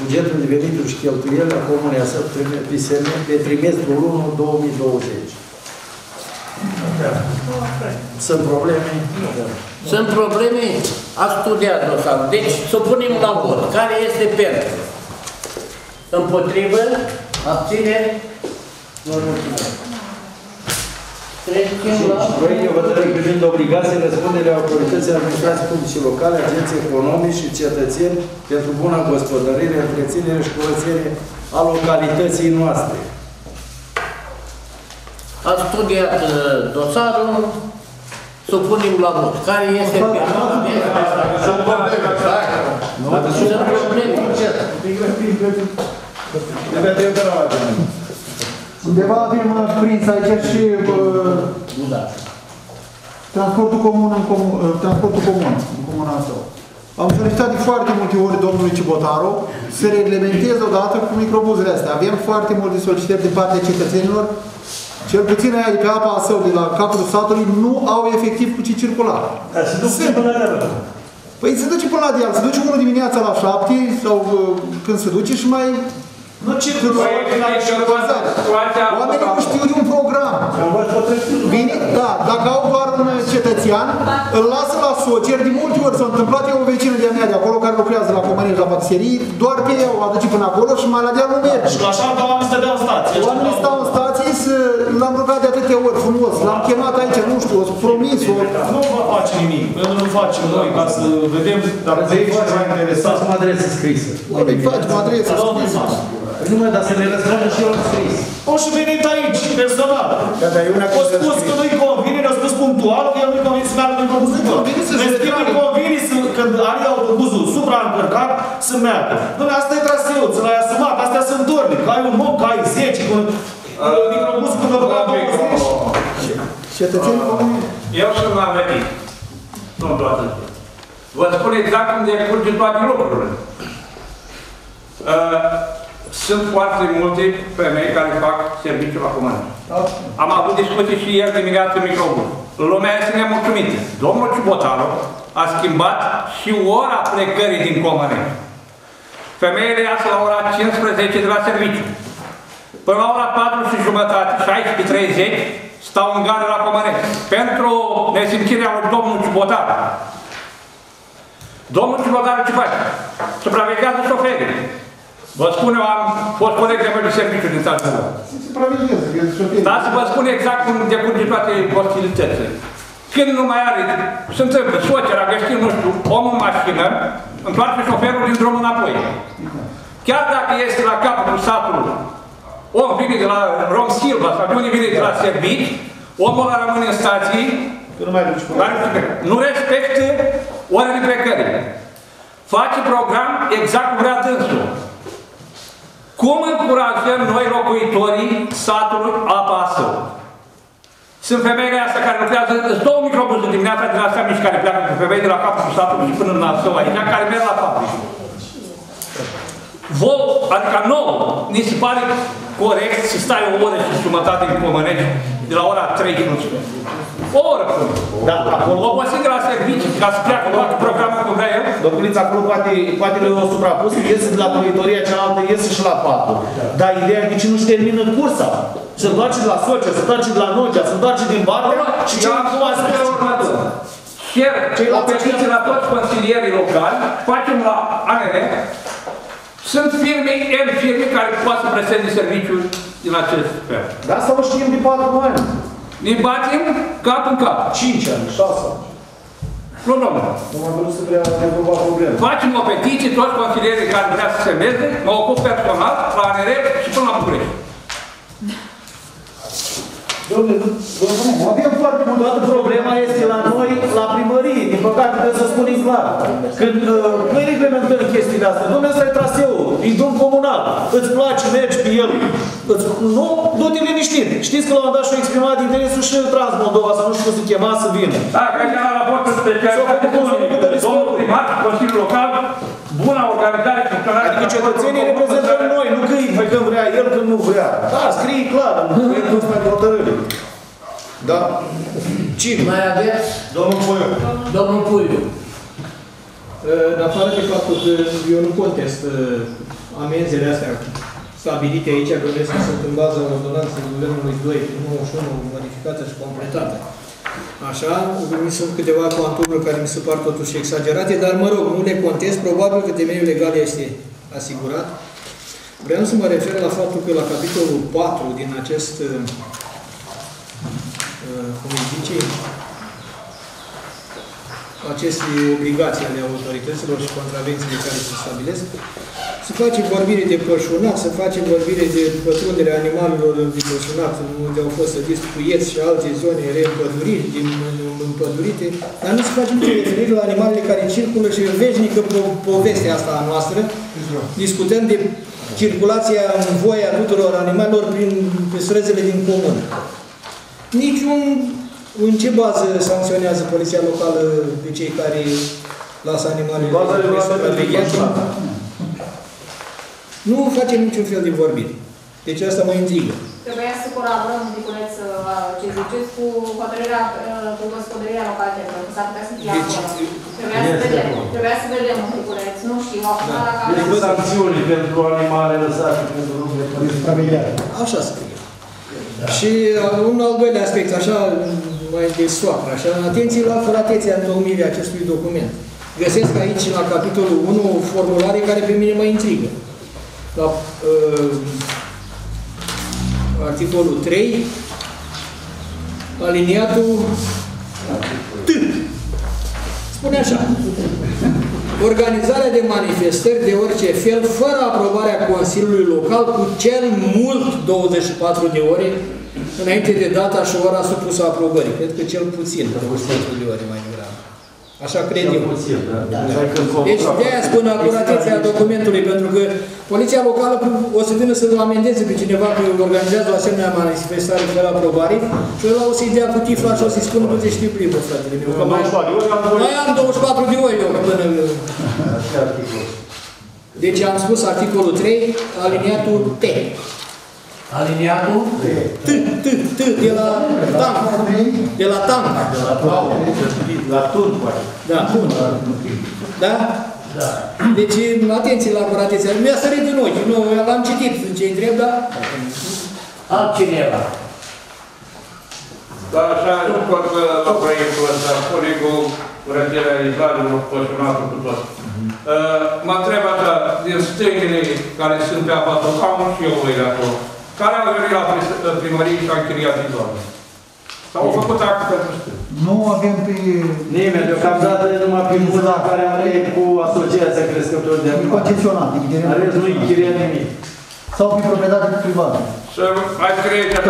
bugetul de venituri și cheltuieli a Comunei Asăp PSM pe trimestrul 1 2020. Sunt probleme? Sunt probleme? A studiat dosarul. Deci, să punem la vot. Care este pentru? Împotrivă? Abțineri? Vă mulțumesc. Trecem la... Proiect de hotărâre privind obligații răspunderea autorității administrației publice locale, agenții economici și cetățeni pentru buna gospodărire, întreținere și curățenie a localității noastre. A studiat uh, dosarul. Să punem la vot. Care este pentru? Sunt probleme, stai. Sunt probleme. Undeva avem uh, prins aici și uh, transportul comun în comun, uh, transportul comun în comuna asta. Am solicitat de foarte multe ori domnului Cibotaru să reglementeze odată cu microbuzele astea. Avem foarte multe solicitări din partea cetățenilor, cel puțin aia de pe apa său, de la capul satului, nu au efectiv cu ce circula. Dar se duc până la deal. Păi se duce până la deal, se duce unul dimineața la șapte sau uh, când se duce și mai Nu ce tu Oamenii nu știu de un program. Vine, da, dacă au doar un cetățean, îl lasă la socer, de multe ori s-a întâmplat, eu o vecină de-a mea de acolo, care lucrează la Comănești, la patiserii, doar pe ea o aduce până acolo și mai la dealul merge. Și așa că oamenii stădeau în stație. Oamenii stau în stație, să- l-am rugat de atâtea ori frumos, l-am chemat aici, nu știu, o promis, o... Nu va face nimic. Pentru că nu facem noi ca să vedem dacă de aici ceva interesant. Să mă adresă scrisă. Îi facem adresă, scrisă. Nu mai, dar să ne răspundă și eu scris. O și venit aici, personal. Da, dar eu ne-am O spus că nu-i convine, ne-a spus punctual că el nu-i convine să meargă în autobuzul tău. Convine să În se schimb, retragă. îi convine să, când are autobuzul supraîncărcat, să meargă. Dom'le, asta e traseul, ți l-ai asumat, astea sunt torni. Că ai un mod, că ai 10, cu uh, microbuzul cu băgat 20. Cetățenii comuni. Eu sunt la venit. Nu toată. Vă spun exact cum decurge toate lucrurile. Uh, sunt foarte multe femei care fac serviciu la comună. Am avut discuții și ieri dimineață în microbus. Lumea este nemulțumită. Domnul Ciubotaru a schimbat și ora plecării din comune. Femeile iasă la ora 15 de la serviciu. Până la ora 4 și jumătate, 16.30, stau în gară la Comănești. Pentru nesimțirea lui domnul Ciubotar. Domnul Ciubotar ce face? Supraveghează șoferii. Vă spun eu, am fost coleg de meu de serviciu din țara mea. Supraveghează, că e șofer. Dar să vă spun exact cum decurge toate ostilitățile. Când nu mai are, se întâmplă, soțera găsit, nu știu, omul în mașină, întoarce șoferul din drum înapoi. Chiar dacă este la capătul satului, om vine de la Rom Silva sau de unde vine de la servici, omul ăla rămâne în stații, Nu mai duci care nu respectă orele plecării. Face program exact cum vrea dânsul. Cum încurajăm noi locuitorii satului apasă? Sunt femeile astea care lucrează, sunt două microbuze dimineața de la Samiș care pleacă cu femei de la capul satului și până în Nasău aici, care merg la fabrică. Vouă, adică nouă, ni se pare corect să stai o oră și jumătate în Comănești, de la ora 3 nu știu. O oră până. Da, acolo, Obosit de la servicii, ca să pleacă toată programul cum vrea el. Domnuliță, acolo poate, poate le o suprapus, iese de la proietoria cealaltă, iese și la patru. Dar ideea e de ce nu-și termină cursa. Se întoarce de la Socia, se întoarce de la Nogea, se întoarce din Bartea și ce am cum ați spus? Cer o petiție la toți consilierii locali, facem la ANR, sunt firme, M firme care poate să presteze serviciul din acest fel. Da, asta o știm de patru ani. Ne batem cap în cap. 5 ani, 6 ani. Nu, nu, nu. Nu m-am vrut să vrea rezolva probleme. Facem o petiție, toți consilierii care vrea să se semneze, mă ocup personal la ANR și până la București. Domnule, nu, avem foarte mult. Toată problema este la noi, la primărie. Din păcate, trebuie să spunem clar. Când uh, noi reglementăm chestiile astea, domnule, ăsta e traseul, e drum comunal. Îți place, mergi pe el. Îți, nu, du-te liniștit. Știți că la un moment dat și-a exprimat interesul și Trans Moldova, sau nu știu cum se chema, să vină. Da, că aici la raportul special, domnul primar, Consiliul Local, buna organizare, funcționare. Adică cetățenii reprezentăm noi, nu că îi când vrea el, când nu vrea. Da, scrie clar, nu e dus mai hotărâre. Da. Cine? Mai aveți? Domnul Puiu. Domnul Puiu. În afară de faptul că eu nu contest uh, amenzile astea stabilite aici, gândesc că sunt în baza ordonanței Guvernului 2 din 91 modificate și completate. Așa, mi sunt câteva contururi care mi se par totuși exagerate, dar mă rog, nu le contest, probabil că temeiul legal este asigurat. Vreau să mă refer la faptul că la capitolul 4 din acest, uh, uh, cum îi zice, aceste obligații ale autorităților și contravențiile care se stabilesc, se face vorbire de pășunat, se face vorbire de pătrundere animalelor de pășunat, unde au fost sădiți cuieți și alte zone reîmpăduriri, din împădurite, dar nu se face nicio referire la animalele care circulă și e veșnică po- povestea asta a noastră, discutând de circulația în voie a tuturor animalelor prin pe străzile din comun. Niciun în ce bază sancționează poliția locală pe cei care lasă animalele Baza regulamentului nesupravegheate? Nu facem niciun fel de vorbire. Deci asta mă intrigă. Trebuia să colaborăm un piculeț, uh, ce ziceți, cu hotărârea, uh, cu gospodăria localităților, că s-ar putea să fie Deci, acolo. Trebuia să vedem, trebuia să vedem un piculeț, nu știu, acum dacă Deci avem... sancțiuni pentru animale lăsate pentru rume. Așa scrie. Și uh, un al doilea aspect, așa, mai de soacră, așa, atenție la furatețea întocmirii acestui document. Găsesc aici, la capitolul 1, o formulare care pe mine mă intrigă. La uh, articolul 3, aliniatul T. Spune așa. Organizarea de manifestări de orice fel, fără aprobarea Consiliului Local, cu cel mult 24 de ore înainte de data și ora supusă aprobării. Cred că cel puțin 24 de ore mai degrabă. Așa cred eu. Da. Deci de aia spun acuratețea documentului, pentru că poliția locală o să vină să amendeze pe cineva că organizează o asemenea manifestare fără aprobare și ăla o să-i dea cu tifla și o să-i spună, du-te știi primă, fratele meu. Că mai, mai am 24 de ore eu până... Deci am spus articolul 3, aliniatul T. Aliniatul? T, T, T, de la tank. De la tank. La turn, poate. Da, bun. Da? Da. Deci, atenție la acuratețea. Mi-a sărit din ochi. Nu, l-am citit în ce întreb, dar... Altcineva. Dar așa, după că la proiectul ăsta, colegul Rătirea Izariu a pășunat cu tot. Uh, Mă întreb așa, din stângile care sunt pe apa tot, am și eu voi de acolo, care au venit la pris- primărie și au închiriat din doamne? S-au făcut act pentru stâng. Nu avem pe... Nimeni, deocamdată numai pe mâna care are cu Asociația Crescători de Animale. Concesionat. Are nu închirie nimic. Sau pe proprietate privată. Să mai scrie că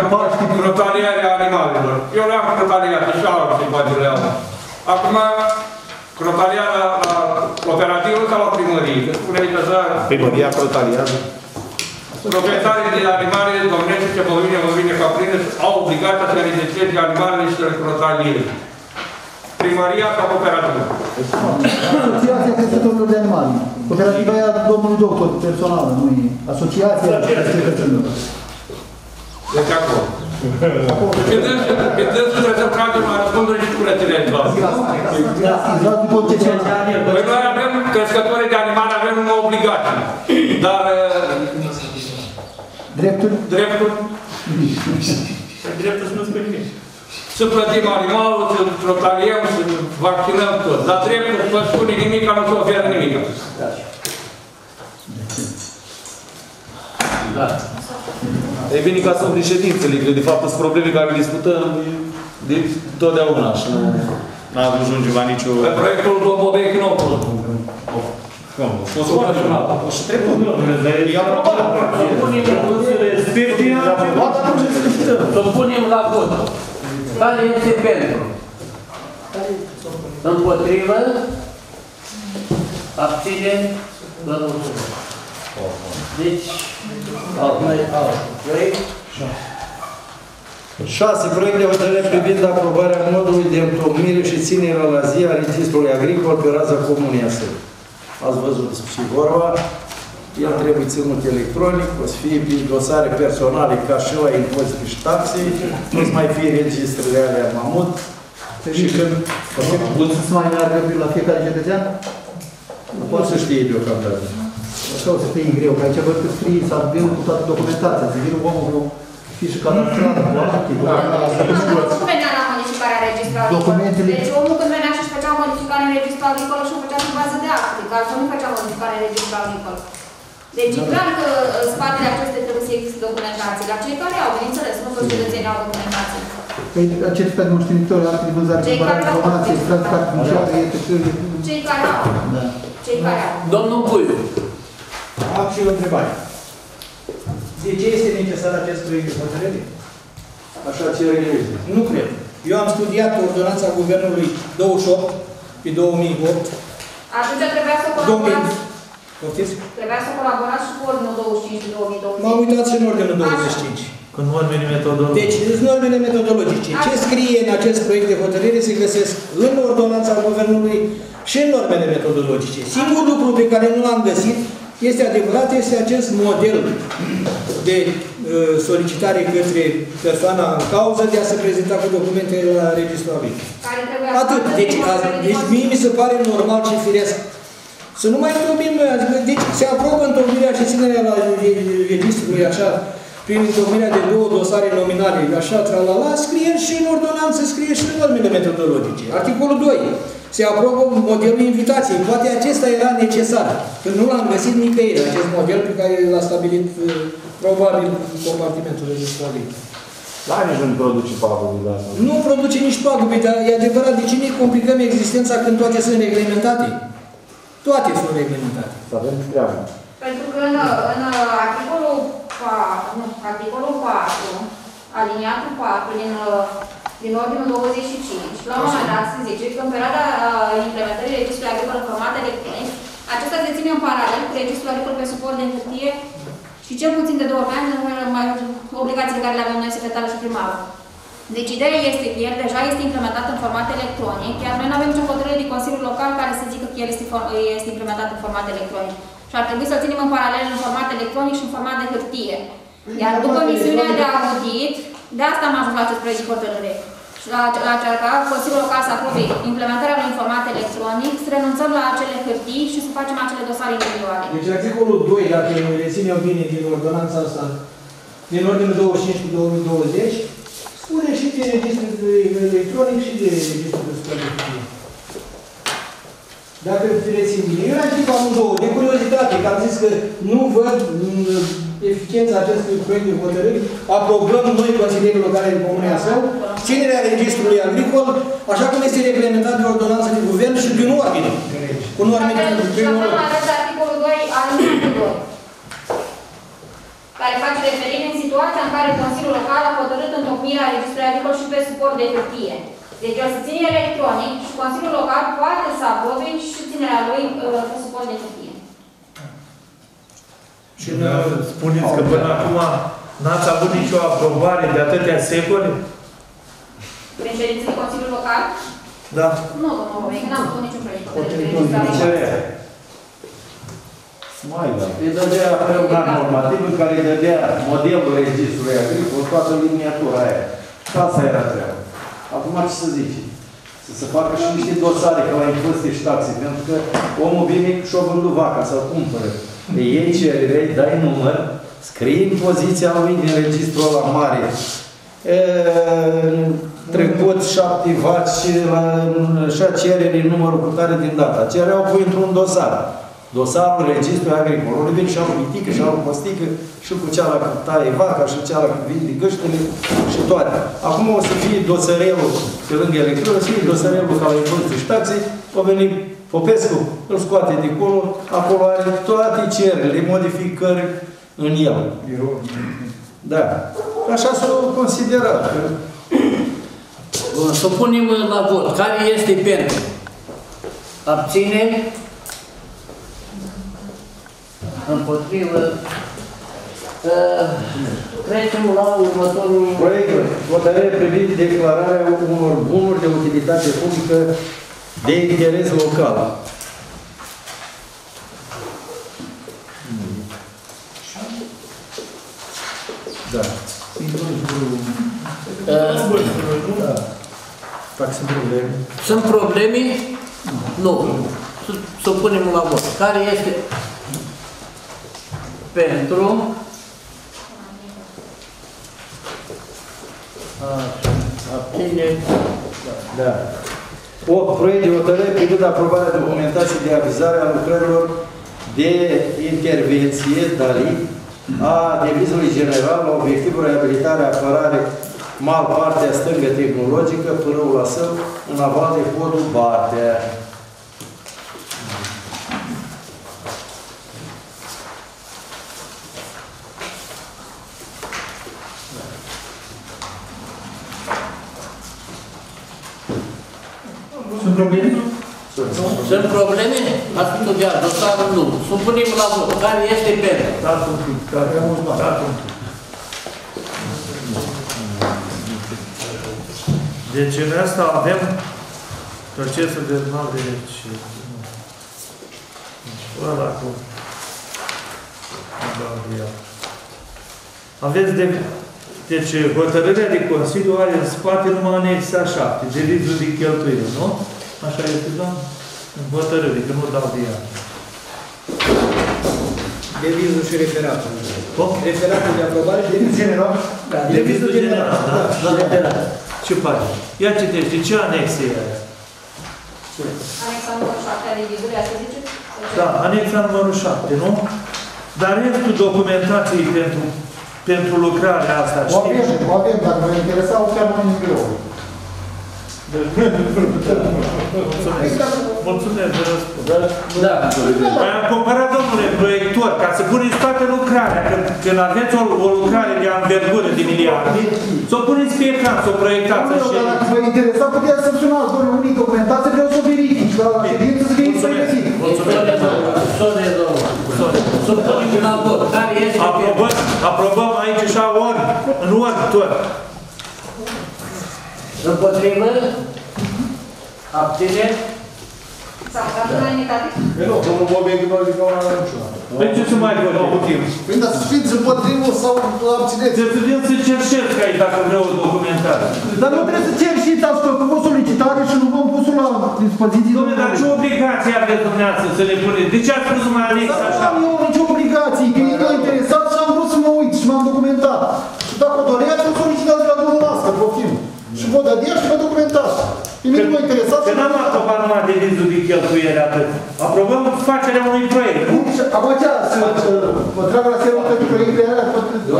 crotaliere animalelor. Eu le-am crotaliat, și alții poate le au. Acum, crotaliarea la cooperativă sau la primărie? Că spune că să... Primăria Protaliază. Proprietarii de animale domnește ce bovine, bovine, caprine au obligația să registreze animalele și să le crotalieze. Primăria sau cooperativă? Asociația Crescătorilor de Animale. Cooperativa aia domnului doctor, personală, nu e. Asociația Crescătorilor. Deci acolo. Pe dânsul pe dânsul trebuie să tragem la răspundere și curățile în bază. Exact după concesionat. Păi noi avem crescători de animale, avem o obligație. Dar Drepturi? dreptul Dreptul să nu spui nimic. să plătim animalul, să trotaliem, să vaccinăm tot. Dar dreptul să vă spune nimic, nu se oferă nimic. Da. E bine ca sunt din ședințele, că de fapt sunt probleme care le discutăm de totdeauna și nu n-a ajungem la nicio... Pe proiectul Dobobec nu a fost. Cum? A fost o și trecut. E aprobat. Să punem la vot. Care este pentru? Împotrivă? Abține? Vă mulțumesc. Deci, alt mai alt proiect. 6. Proiect de hotărâre privind aprobarea modului de întocmire și ținerea la zi a registrului agricol pe raza comunei Asări. Ați văzut despre ce vorba. El trebuie ținut electronic, o să fie prin dosare personale ca și la impozite și taxe, nu să mai fie registrele alea mamut. Și când Nu să mai meargă la fiecare cetățean? nu pot să știe deocamdată. Așa o să fie greu, că aici văd că scrie să avem cu toată documentația, să vină omul cu fișă cadastrală, cu acte, cu Nu venea la modificarea registrului. Documentele- Deci omul când venea și-și făcea modificare în registrul agricol și o făcea în bază de acte, că altfel nu făcea modificare în registrul agricol. Deci e clar că în spatele acestei trebuie să existe documentație, dar cei care au, bineînțeles, nu toți cetățenii au documentație. Păi acest pe moștenitor, acte de vânzare, Cei cumpărare, care au- informație, extras, carte funciară, etc. Cei care au. Da. Cei care au. Domnul Puiu. Am și o întrebare. De ce este necesar acest proiect de hotărâre? Așa cere legea. Nu cred. Eu am studiat ordonanța Guvernului 28 pe 2008. Atunci trebuia să 2000. colaborați, Poftiți? trebuia să colaborați și cu ordinul 25 din 2020. M-am uitat și în ordinul 25. Cu normele metodologice. Deci, sunt normele metodologice. Ce scrie în acest proiect de hotărâre se găsesc în ordonanța Guvernului și în normele metodologice. Singurul lucru pe care nu l-am găsit este adevărat, este acest model de uh, solicitare către persoana în cauză de a se prezenta cu documentele la registrul agricol. Care trebuie Atât. Deci, a, deci mie mi se pare normal și firesc. Să nu mai întâlnim noi. Adică, deci se aprobă întocmirea și ținerea la registrului așa, prin întocmirea de două dosare nominale, așa, tralala, scrie și în ordonanță, scrie și normele metodologice. Articolul 2. Se aprobă modelul invitației. Poate acesta era necesar. Că nu l-am găsit nicăieri, acest model pe care l-a stabilit uh, probabil compartimentul legislativ. La nici nu produce pagube, da. Nu produce nici pagube, dar e adevărat, de ce ne complicăm existența când toate sunt reglementate? Toate sunt reglementate. Să avem treabă. Pentru că în, în articolul 4, nu, articolul 4, aliniatul 4 din, din ordinul 25, la un moment dat se zice că în perioada uh, implementării registrului agricol în format electronic, acesta se ține în paralel cu registrul agricol pe suport de hârtie și cel puțin de două ori pe an, mai obligațiile care le avem noi, secretarul și primarul. Deci ideea este că el deja este implementat în format electronic, iar noi nu avem nicio hotărâre de Consiliul Local care să zică că el este, este implementat în format electronic. Și ar trebui să-l ținem în paralel în format electronic și în format de hârtie. Iar după misiunea de audit, de asta am ajuns la acest proiect de hotărâre. Și la, la ca Consiliul Local să aprobe implementarea lui în format electronic, să renunțăm la acele hârtii și să facem acele dosare individuale. Deci articolul 2, dacă îl reținem bine din ordonanța asta, din ordinul 25 cu 2020, spune și de registru electronic și de registru de supraveghere. Dacă rețin bine. Eu am zis amândouă, de curiozitate, că am zis că nu văd mm, eficiența acestui proiect de hotărâri, aprobăm noi consilierii locale de Comunea Său, ținerea registrului agricol, așa cum este reglementat de ordonanță de guvern și prin ordine. Cu normele de primul Și arăt articolul 2 al 2 care face referire în situația în care Consiliul Local a hotărât întocmirea registrului agricol și pe suport de hârtie. Deci o să ține electronic și Consiliul Local poate să aprobe și ținerea lui uh, pe suport de hârtie. Și spuneți că până acum n-ați avut nicio aprobare de atâtea secole? Prin ședințele Consiliului Local? Da. Nu, domnul Romei, n-am făcut niciun proiect. Mai da. Îi dădea plan normativ în care îi dădea modelul registrului agricol, toată liniatura aia. Asta era treaba. Acum ce să zici? Să se facă și niște dosare ca la impozite și taxe, pentru că omul vine și-o vândut vaca sau cumpără. De iei cerere, dai număr, scrii în poziția lui din registrul ăla mare. E, trecut șapte vaci la așa cerere numărul cu tare din data. Cereau pui într-un dosar dosarul registrului agricol. Ori vin și au pitică, și au postică, și cu cealaltă taie vaca, și cealaltă vinde găștele, și toate. Acum o să fie dosărelul pe lângă electron, o să fie dosărelul ca la impozite și taxe, o veni Popescu, îl scoate de acolo, acolo are toate cererile, modificări în el. Da. Așa s-a considerat. Bun, să punem la vot. Care este pentru? Abține? împotrivă. Trecem la următorul... Proiect, hotărâre privind declararea unor bunuri de utilitate publică de interes local. Da. Sunt probleme? Sunt probleme? Nu. Să punem la vot. Care este pentru abține da. O proiect de hotărâre privind aprobarea documentației de avizare a lucrărilor de intervenție, DALI, a devizului general la obiectivul reabilitare, apărare, mal partea stângă tehnologică, pârâul la său, în aval de podul Bartea. Sunt probleme? Sunt probleme? Ați studiat, dosarul nu. Supunem la vot. Care este pentru? Dați un pic, dați un pic, dați un pic. Deci în asta avem procesul de mal de rece. Deci ăla cu... Da, Aveți de... Deci, hotărârea de Consiliu are în spate numai anexa 7, devizul de cheltuire, nu? Așa este, doamnă? În hotărâre, că nu dau de ea. Devizul și referatul. Cum? Referatul de aprobare și devizul general. Da, Devizul general, da. Da, da. Ce pare? Ia citește, ce anexe e aia? Anexa numărul 7 a revizului, asta ziceți? Da, anexa numărul 7, nu? Dar restul documentației pentru, pentru lucrarea asta, O avem, știi? o avem, dacă vă interesa, o chiar mai în birou. Mulțumesc. Mulțumesc de răspuns. Da. Păi am comparat, domnule proiector, ca să puneți toată lucrarea, când, când aveți o, o lucrare de anvergură de miliarde, să o puneți pe ecran, să o proiectați Nu, și... dar dacă vă interesa, puteți să sunați, domnule, unii documentați, vreau să o verific, și la ședință să veniți să verific. Sone, domnule. Să punem la vot. Care este? Aprobăm, aprobăm aici așa ori, în ori tot. Împotrivă? Abține? S-a votat în unanimitate? Păi nu, domnul Bobie că noi zicăm la niciuna. Păi ce să mai vorbim? Păi dar să fiți împotrivă sau abțineți? Trebuie să vin să cerșesc aici dacă vreau o documentare. Dar nu trebuie să cer și ați făcut o solicitare și nu v-am pus la dispoziție. Dom'le, dar ce obligație aveți dumneavoastră să le puneți? De ce ați pus numai anex Dar nu așa? am eu nicio obligație, că ei m-au interesat și am vrut să mă uit și m-am documentat. Vă dădea și vă documentați. Pe mine nu mă interesați. Că n-am aprobat numai de vizul de cheltuiere atât. Aprobăm facerea unui proiect. nu? Și Acum ce, să vă trag la seama pentru proiectele alea,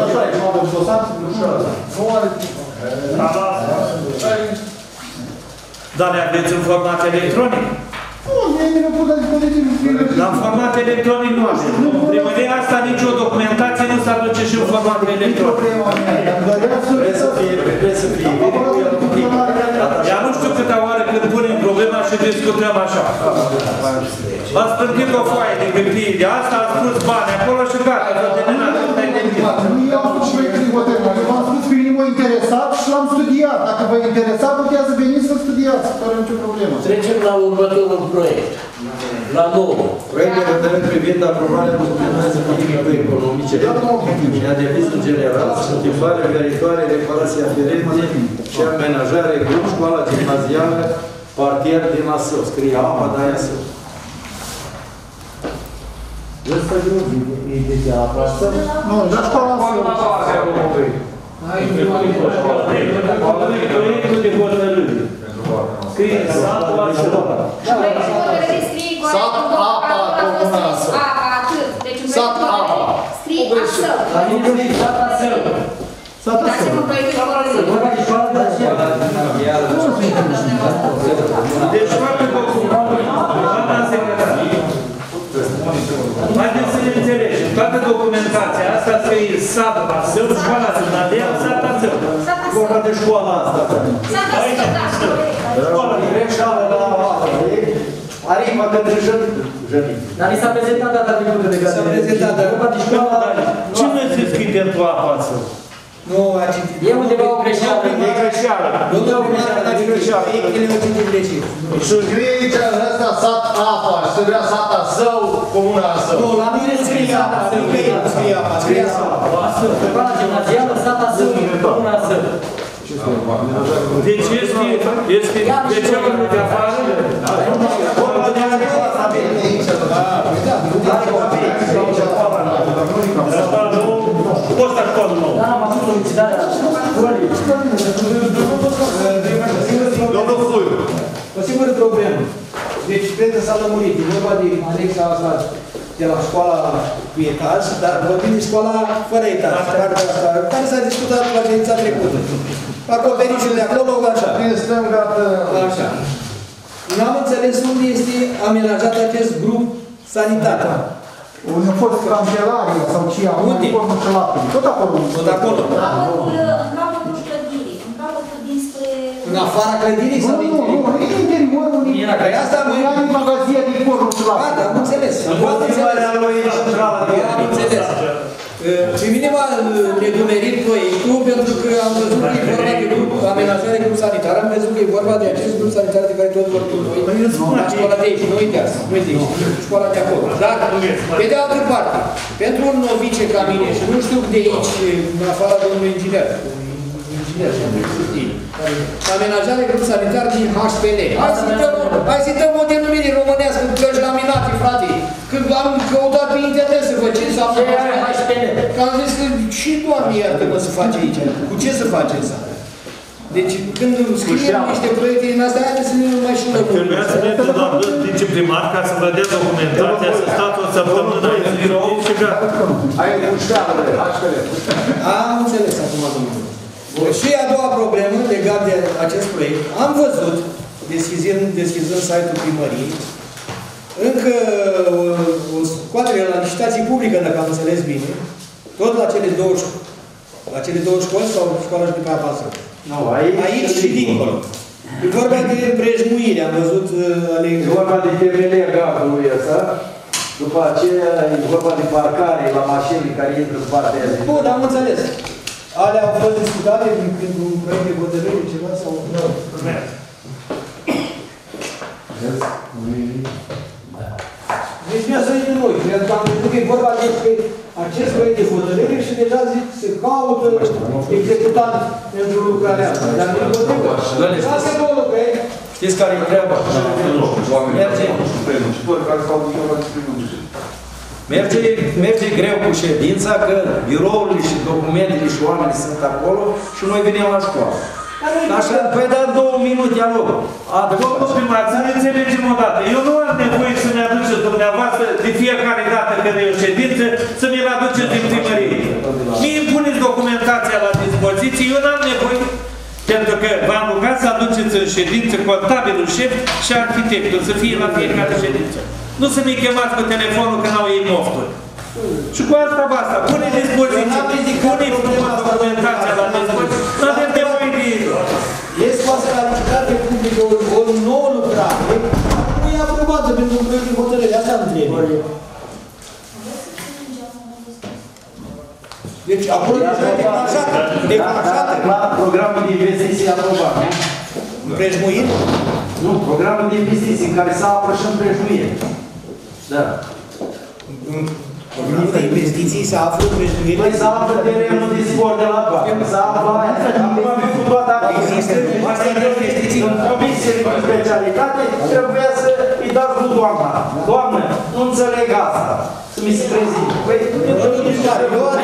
așa, e ceva de dosat? Nu are... Dar le aveți în format electronic? Nu, mie mi-le pun la dispoziție. Dar în format electronic nu aveți. În primăria asta nicio documentație nu se aduce și în format electronic. Trebuie să fie, trebuie să fie. Ea nu știu câte oară când punem problema și discutăm așa. Ați plătit o foaie de hârtie de asta, ați pus bani acolo la următorul proiect. La nou. Proiect de hotărâre privind aprobarea documentației politico-economice și a devizul general, schimbare viitoare, reparații aferente și amenajare grup școala gimnazială, parter din Asău. Scrie apa, dar aia să... Ăsta nu e de apa asta. Nu, dar școala Proiectul de hotărâre. Scrie satul așa. Proiectul de hotărâre scrie corect, Sat în domnul apa, Carol a fost comuna scris Asău. apa, atât. Deci în Sat proiectul de apa. hotărâre scrie Asău. Dar nu e data său. Uitați-vă în proiectul de hotărâre. Vorba de școală de aceea. Deci foarte documentul. Doamna secretar. Haideți să ne înțelegem. Toată documentația asta scrie sat Basău, școala Zânadea, sat Asău. Vorba de școala asta. S-a dat să da, Școala direct și ala la apa. Aripa către Jănic. Jănic. Dar mi s-a prezentat data trecută de gata. S-a prezentat, dar- Vorba de școala... Ce nu se scrie pentru apa Asău? Nu a citit. E undeva o greșeală. E greșeală. Nu, domnul primar, dar greșeală. Ele au citit greșit. Și scrie aici ăsta sat apa și trebuia sat Asău, comuna Asău. Nu, la noi nu scrie apa, scrie apa, scrie apa, scrie apa. Școala gimnazială, sata său, comuna său. Deci este, este, de ce nu de afară? Aici. Da, păi da, nu de Posta școală nouă. Da, am avut solicitarea școlii. Domnul Fuiu. O singură problemă. Deci, cred că s-a lămurit. E vorba de anexa asta de la școala cu etaj, dar vorbim de școala fără etaj, partea asta, care s-a discutat la ședința trecută. Acoperișul de acolo, așa. Din stânga, Așa. N-am înțeles unde este amenajat acest grup sanitar. Unde a fost cancelaria sau ce a Unde? fost mășălatului. Tot acolo. Tot acolo. Capătul, în capătul clădirii, în capătul dinspre... În afara clădirii Nu, sau nu, din nu, nu, e interiorul unui... Era Păi asta nu Era din magazia din cornul Gata, am înțeles. Am înțeles. lui centrală de Am înțeles. Pe mine m-a nedumerit proiectul pentru că am văzut că e vorba de grup, amenajare grup sanitar, am văzut că e vorba de acest grup sanitar de care tot vorbim noi, la școala de aici, nu uitați, nu uitați, școala de acolo. Dar, pe de altă parte, pentru un novice ca mine, și nu știu de aici, în afara domnului inginer, inginer, amenajare grup sanitar din HPL. Hai să dăm, hai să dăm o denumire românească cu căști laminate, frate. Când am căutat pe internet să văd ce înseamnă HPL. Că am zis că și Doamne iartă-mă să face aici. Cu ce să face asta? Deci când scriem niște proiecte din astea, haideți să ne mai și lămurăm. Trebuia să mergeți, doamnă viceprimar, ca să vă dea documentația, să stați o săptămână aici în birou și gata. Ai un șteală, HPL. Am înțeles acum, domnule. Bun. Și a doua problemă legat de acest proiect, am văzut, deschizând, deschizând site-ul primăriei, încă o, o scoatere la licitație publică, dacă am înțeles bine, tot la cele două, șco- la cele două școli sau școala și după aia pasă? Nu, aici, Aici și dincolo. E vorba de împrejmuire, am văzut uh, ale... E vorba de TML gardului ăsta, după aceea e vorba de parcare la mașini care intră în partea aia. Bun, am înțeles. Alea au fost discutate prin, prin un proiect de hotărâre, ceva sau... Nu. Deci mi-a zis de noi, pentru că am văzut că e vorba despre acest proiect de hotărâre și deja zic se caută executant pentru lucrarea asta. Dar nu e potrivă. Asta două lucruri. Știți care e treaba? Merge, merge, merge greu cu ședința, că birourile și documentele și oamenii sunt acolo și noi venim la școală. Așa, păi da două minute aloc. Domnul primar, să ne înțelegem o dată. Eu nu am nevoie să ne aduceți dumneavoastră de fiecare dată când e o ședință, să mi-l aduceți din primărie. Mie îmi puneți documentația la dispoziție, eu n-am nevoie pentru că v-am rugat să aduceți în ședință contabilul șef și arhitectul, să fie la fiecare ședință. Nu să ne chemați pe telefonul când au ei mofturi. Și cu asta basta. Pune dispoziție. Pune frumos documentația la dispoziție. Nu avem nevoie de ei. E scoasă la licitație publică o, o nouă lucrare, nu e aprobată pentru un proiect de hotărâre. Asta îmi trebuie. Deci, acolo e declanșată. Declanșată. La programul de investiții aprobat, nu? Împrejmuit? Nu, programul de investiții în care s-a apă și împrejmuire. Da. Programul de investiții se află împrejmuit. Păi s-a află terenul de sport de la Doamne. S-a află aia. Acum am făcut toată Există asta de investiții. În comisie de specialitate trebuia să îi dați cu doamna. Doamnă, nu înțeleg asta. Să mi se prezinte. Păi, Eu am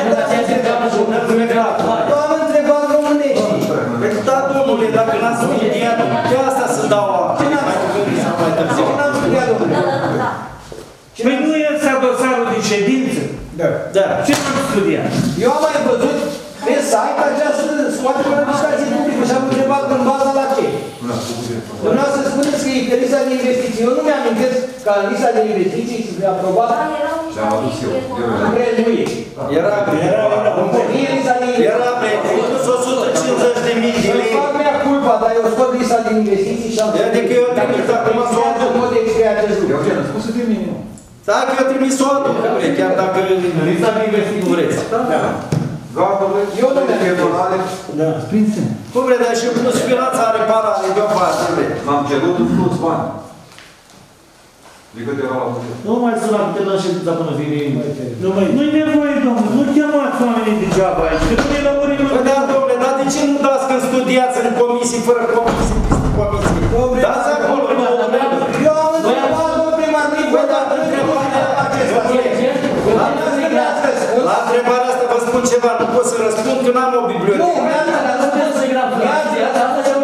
studiat? Eu am mai văzut pe site această scoate pe licitație publică și am întrebat în baza la ce. Dumneavoastră spuneți că e pe lista de investiții. Eu nu mi-am amintesc ca în lista de investiții să fie aprobat Și-am adus eu. împrejmuire. Era, era, Împrejmuire lista de investiții. era prevăzut 150 de mii de Îmi lei. fac mea culpa, dar eu scot lista de investiții și am Adică eu am trimis acum să o Dacă aduc. mod expert acest lucru. Eugen, spuse de mine. Dacă eu trimis o aduc, chiar dacă lista de investiții nu vreți. Gata, băi. Eu nu mi-am Personale. Da. Prinse. Cum vreți, dar și plus finanța are parare de o parte, vrei. M-am cerut în mulți bani. De câte ori am făcut? Nu mai sună că terminăm ședința până vine. Nu mai... Nu-i nevoie, domnule. Nu chemați oamenii degeaba aici. Că nu ne lămurim. Păi da, domnule, dar de ce nu dați când studiați în comisii, fără comisii, peste comisii? Dați acolo, două La întrebarea asta vă spun ceva, nu pot să răspund că n-am o bibliotecă. Nu,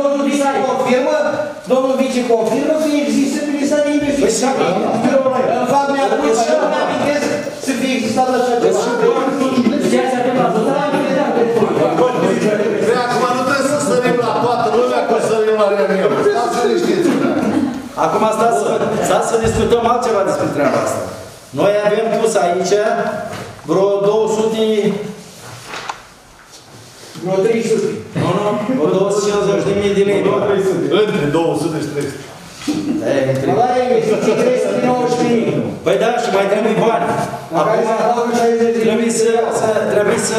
domnul vice confirmă, domnul vice confirmă că există pe lista de investiții. În fapt, mi-a pus și eu mi-amintesc să fie existat așa ceva. Păi acum nu trebuie să sărim la toată lumea, că sărim la reuniune. Stați liniștiți. Acum stați să, stați să discutăm altceva despre treaba asta. Noi avem pus aici vreo 200, Vreo 300. nu, nu, vreo 250 de mii de lei. Între 200 și 300. E, între- La investiții 319 mii. Păi da, și mai trebuie bani. La care se adaugă 60 de Trebuie să, să, trebuie să,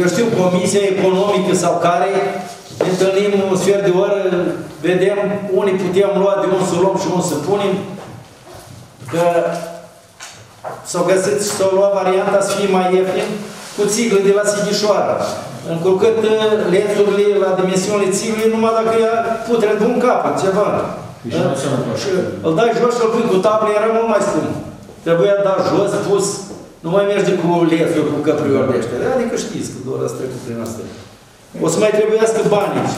eu știu, Comisia Economică sau care, ne întâlnim un sfert de oră, vedem unii putem lua de un să luăm și un să punem, că s-au găsit, s-au luat varianta să fie mai ieftin, cu țigle de la Sighișoara. Încurcând uh, lențurile la dimensiunile țiglei, numai dacă ea putre de un capăt, ceva. Și îl dai jos și îl pui cu tablă, era mult mai scump. Trebuia dat jos, pus, nu mai merge cu lențuri, cu căpriori de ăștia. Adică știți că doar asta trecut prin asta. O să mai trebuiască bani aici.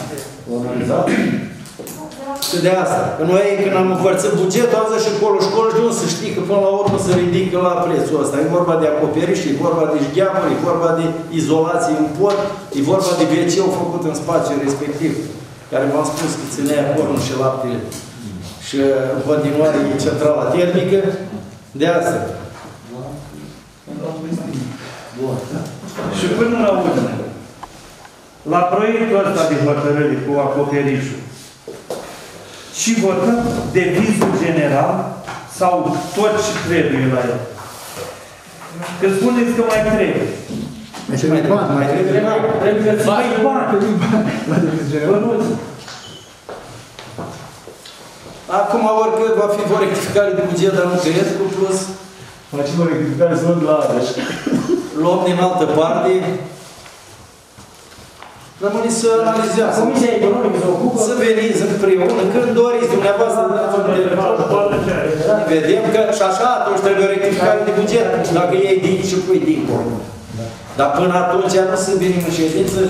Și de asta. Că noi când am împărțit bugetul, am zis și acolo școală și de unde să știi că până la urmă se ridică la prețul ăsta. E vorba de acoperiș, e vorba de șgheamuri, e vorba de izolație în pod, e vorba de wc făcut în spațiul respectiv, care v-am spus că ținea cornul și laptele. Și în continuare e centrala termică, de asta. Bun. Și până la urmă, la proiectul ăsta de hotărâre cu acoperișul, și votăm devizul general sau tot ce trebuie la el? Că spuneți că mai trebuie. Deci mai bani, mai trebuie bani. Trebuie să mai bani. Bănuți. Acum, oricât va fi o rectificare de buget, dar nu cred, cu plus... Facem o rectificare să la Arăș. Luăm din altă parte. Rămâne să analizează. Comisia Economică se ocupă. Să veniți împreună, când doriți, dumneavoastră, dați un telefon. Vedem că și așa atunci trebuie o rectificare de buget, dacă ei din și pui dincolo. Dar până atunci nu să venim în ședință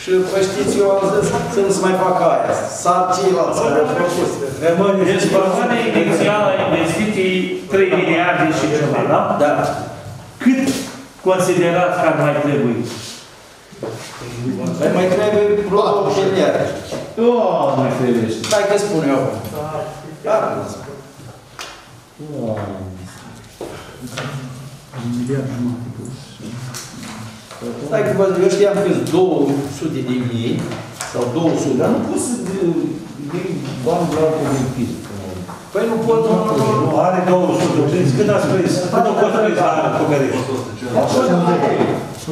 și, păi știți, eu am zis să nu se mai facă aia. Sar ceilalți care au făcut. Rămâne. Deci plămână inițială a investiții 3 miliarde și ceva, da? Da. Cât considerați că ar mai trebui? Păi mai trebuie vreo 8 miliarde. Oh, mai trebuie. Hai că spun eu. Da. Stai că vă zic, eu știam că 200 de mii sau 200, dar nu poți să iei bani la colectiv. Păi nu pot, nu, nu, nu. Nu, are 200. Știți cât a scris? Cât a fost scris la acoperiș?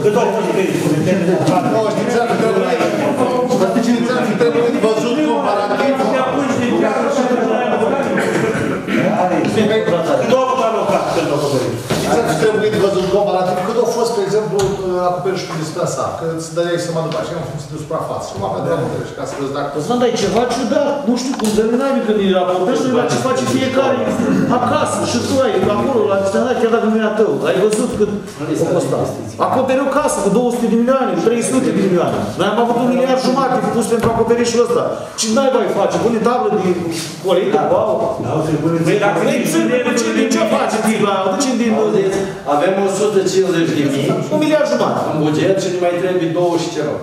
Cât a fost scris? Nu, știți ar fi trebuit, știți ar fi trebuit văzut comparativ. Cât a fost alocat pentru acoperiș? Știți ar fi trebuit văzut comparativ cât a fost, spre exemplu, acoperișul dispensat, că îți dădeai seama după aceea în funcție de suprafață. Și acum pentru acoperiș, ca să vezi dacă... Zvan, dar e ceva ciudat. Nu știu cum de dinamică când îi raportești la ce face fiecare acasă. Și tu ai acolo, la distanță, chiar dacă nu e a tău. Ai văzut cât a costat. Acoperi o casă cu 200 de milioane, 300 de milioane. Noi am avut un miliard jumate pus pentru acoperișul ăsta. Ce n-ai mai face? Pune tablă de colectă, wow. Păi dacă vrei să din ce face? Din la, ducem din... Avem 150 de mii. Un miliard jumate. În buget și ne mai trebuie 20 și ceva.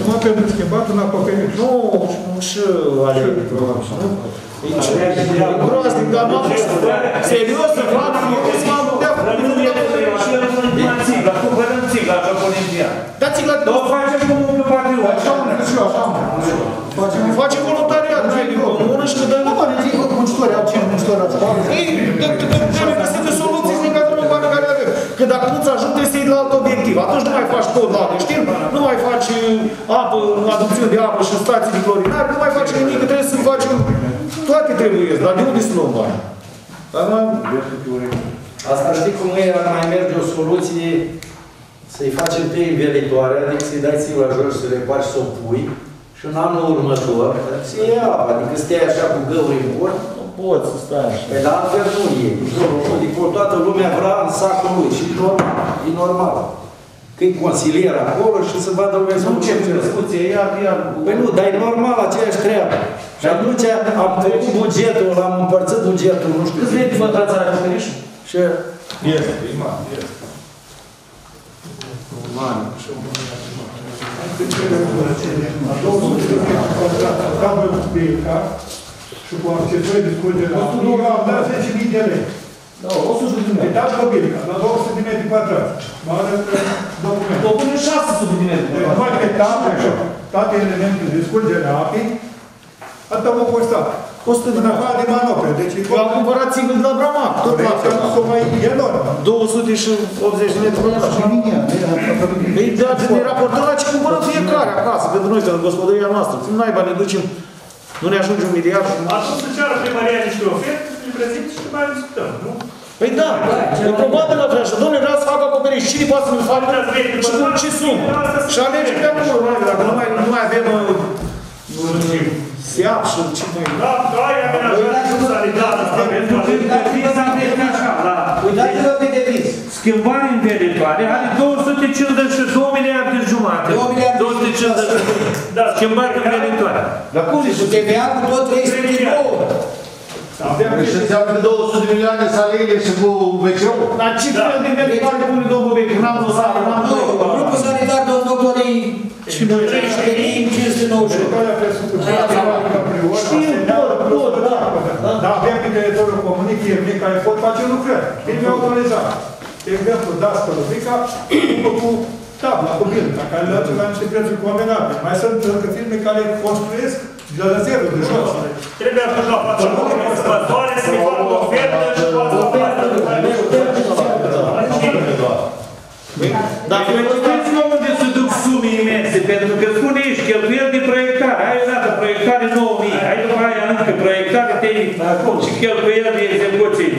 Numai pentru schimbat un acoperiș. Nu, și ale E groaznic, dar m-am serios să fac, eu să m-am putea Țigla, cumpărăm țigla, că punem ea. Da, țigla... Dar o facem cum un patriot. Așa am și eu, așa am. Face voluntariat, noi din comună și că dăm... Nu, mă, ridic cu muncitori, am cine muncitori ați Ei, tot la știi? Nu mai faci apă, adopțiune de apă și stații de clorinare, nu mai faci nimic, că trebuie să facem... Toate trebuie, dar de unde să luăm bani? Asta știi cum e, ar mai merge o soluție să-i facem pe învelitoare, adică să-i dai ții la jos, să le faci să o pui și în anul următor să iei apă, adică să stai așa cu găuri în bord, Nu poți să stai așa. Păi la altfel nu e. Adică toată lumea vrea în sacul lui și e normal. E normal. Că e consilier acolo și să vadă lumea să Nu ce discuție, iar, iar... Păi nu, dar e normal aceeași treabă. Și atunci am făcut bugetul, l-am împărțit bugetul, nu știu. Câți vrei votați la acoperișul? Și Este, e mare, este. Capăt Bilca și cu accesori de scurgere la Bilca am dat 10.000 de lei. Da, 100 de metri. Uitați pe Bilca, la 200 de metri pătrați. Mă arăt document. O pune 600 de metri. Numai pe toate, toate elementele de scurgere a apei, atât m-a costat. 100 de afară de manopre, deci... Eu am cumpărat țigări de la Bramac, tot la fel. Tot mai enorm. 280 de metri pătrați. Păi da, ne raportăm la ce cumpără fiecare acasă, pentru noi, pentru gospodăria noastră. Cum naiba ne ducem, nu ne ajunge un miliard. Atunci să ceară primăria niște oferte, le prezint și mai discutăm, nu? Păi da, e probabil la așa. Domnule, vreau să fac acoperiș. Cine poate să-mi facă? Și cu ce sumă? Și alegem de acolo, mai, dacă nu mai, nu mai avem uh, seap și ce mai... Da, da, e amenajat socialitate, pentru că deviza merge așa, la... Uitați-vă pe deviz. Schimbare în viitoare, are 252 miliarde jumate. 2 miliarde 252. Da, schimbare în viitoare. Dar cum Și cu TVA cu tot 309. Deci înseamnă că 200 de milioane salariile și cu WC-ul? Dar ce fel de viitoare pune domnul Becă? N-am dosar, n-am Nu, grupul sanitar, domnul doctorii, 13.598. Știu, tot, tot, da. Da, avem pe teritoriul comunii firme care pot face lucrări. Firme autorizate. De exemplu, Dască Lubrica, după cu tabla, cu bilda, care le duce la niște prețuri convenabile. Mai sunt încă firme care construiesc de la zero, de jos. Trebuie atunci la față conservatoare să-i facă o ofertă și poate să Dacă Dacă vedeți mă unde se duc sume imense, pentru că spune aici cheltuieli de proiectare, ai odată proiectare 9000, ai după aia încă proiectare tehnică și cheltuieli de execuție.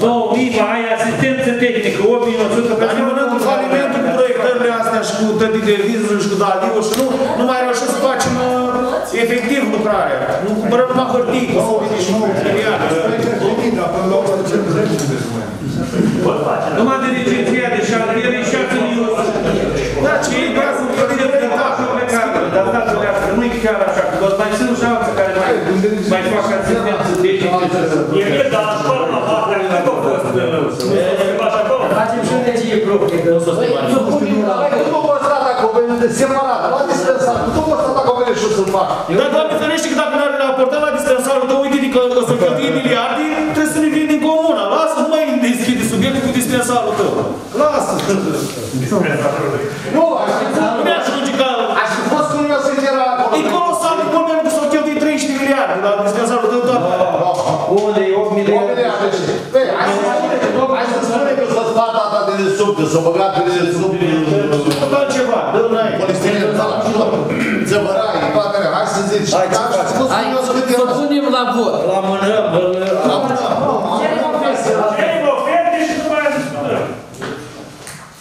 9000, mai ai asistență tehnică, 8100 Dar nimănând cu falimentul cu proiectările astea și cu tătii de viză și cu daliu și nu, nu mai reușim să facem uh, efectiv lucrarea. Nu cumpărăm numai hârtii, cu sau și nu, miliarde. Numai de licenția de șantiere și 6 milioane. Da, ce e gazul că vine de Dar stați lească, nu e chiar așa, că mai sunt și alții care mai, mai fac asistență tehnică. E bine, dar la școală, la partea, cât a fost? Se face acolo? Facem și energie proprie, că nu s-o Nu poți sta acolo, separat, la dispensar. Nu poți sta acolo și să-l fac. Dar Doamne ferește că dacă n-are raportat la dispensarul băgat pe desubt. Nu altceva, dă-l n-ai. Polistiren, da, zăvărai, toate alea. Hai să zici. Hai, ce Dar faci? spus Hai, cum eu să să punem la vot. La mânăm, La mână. Cerem oferte și după aia discutăm.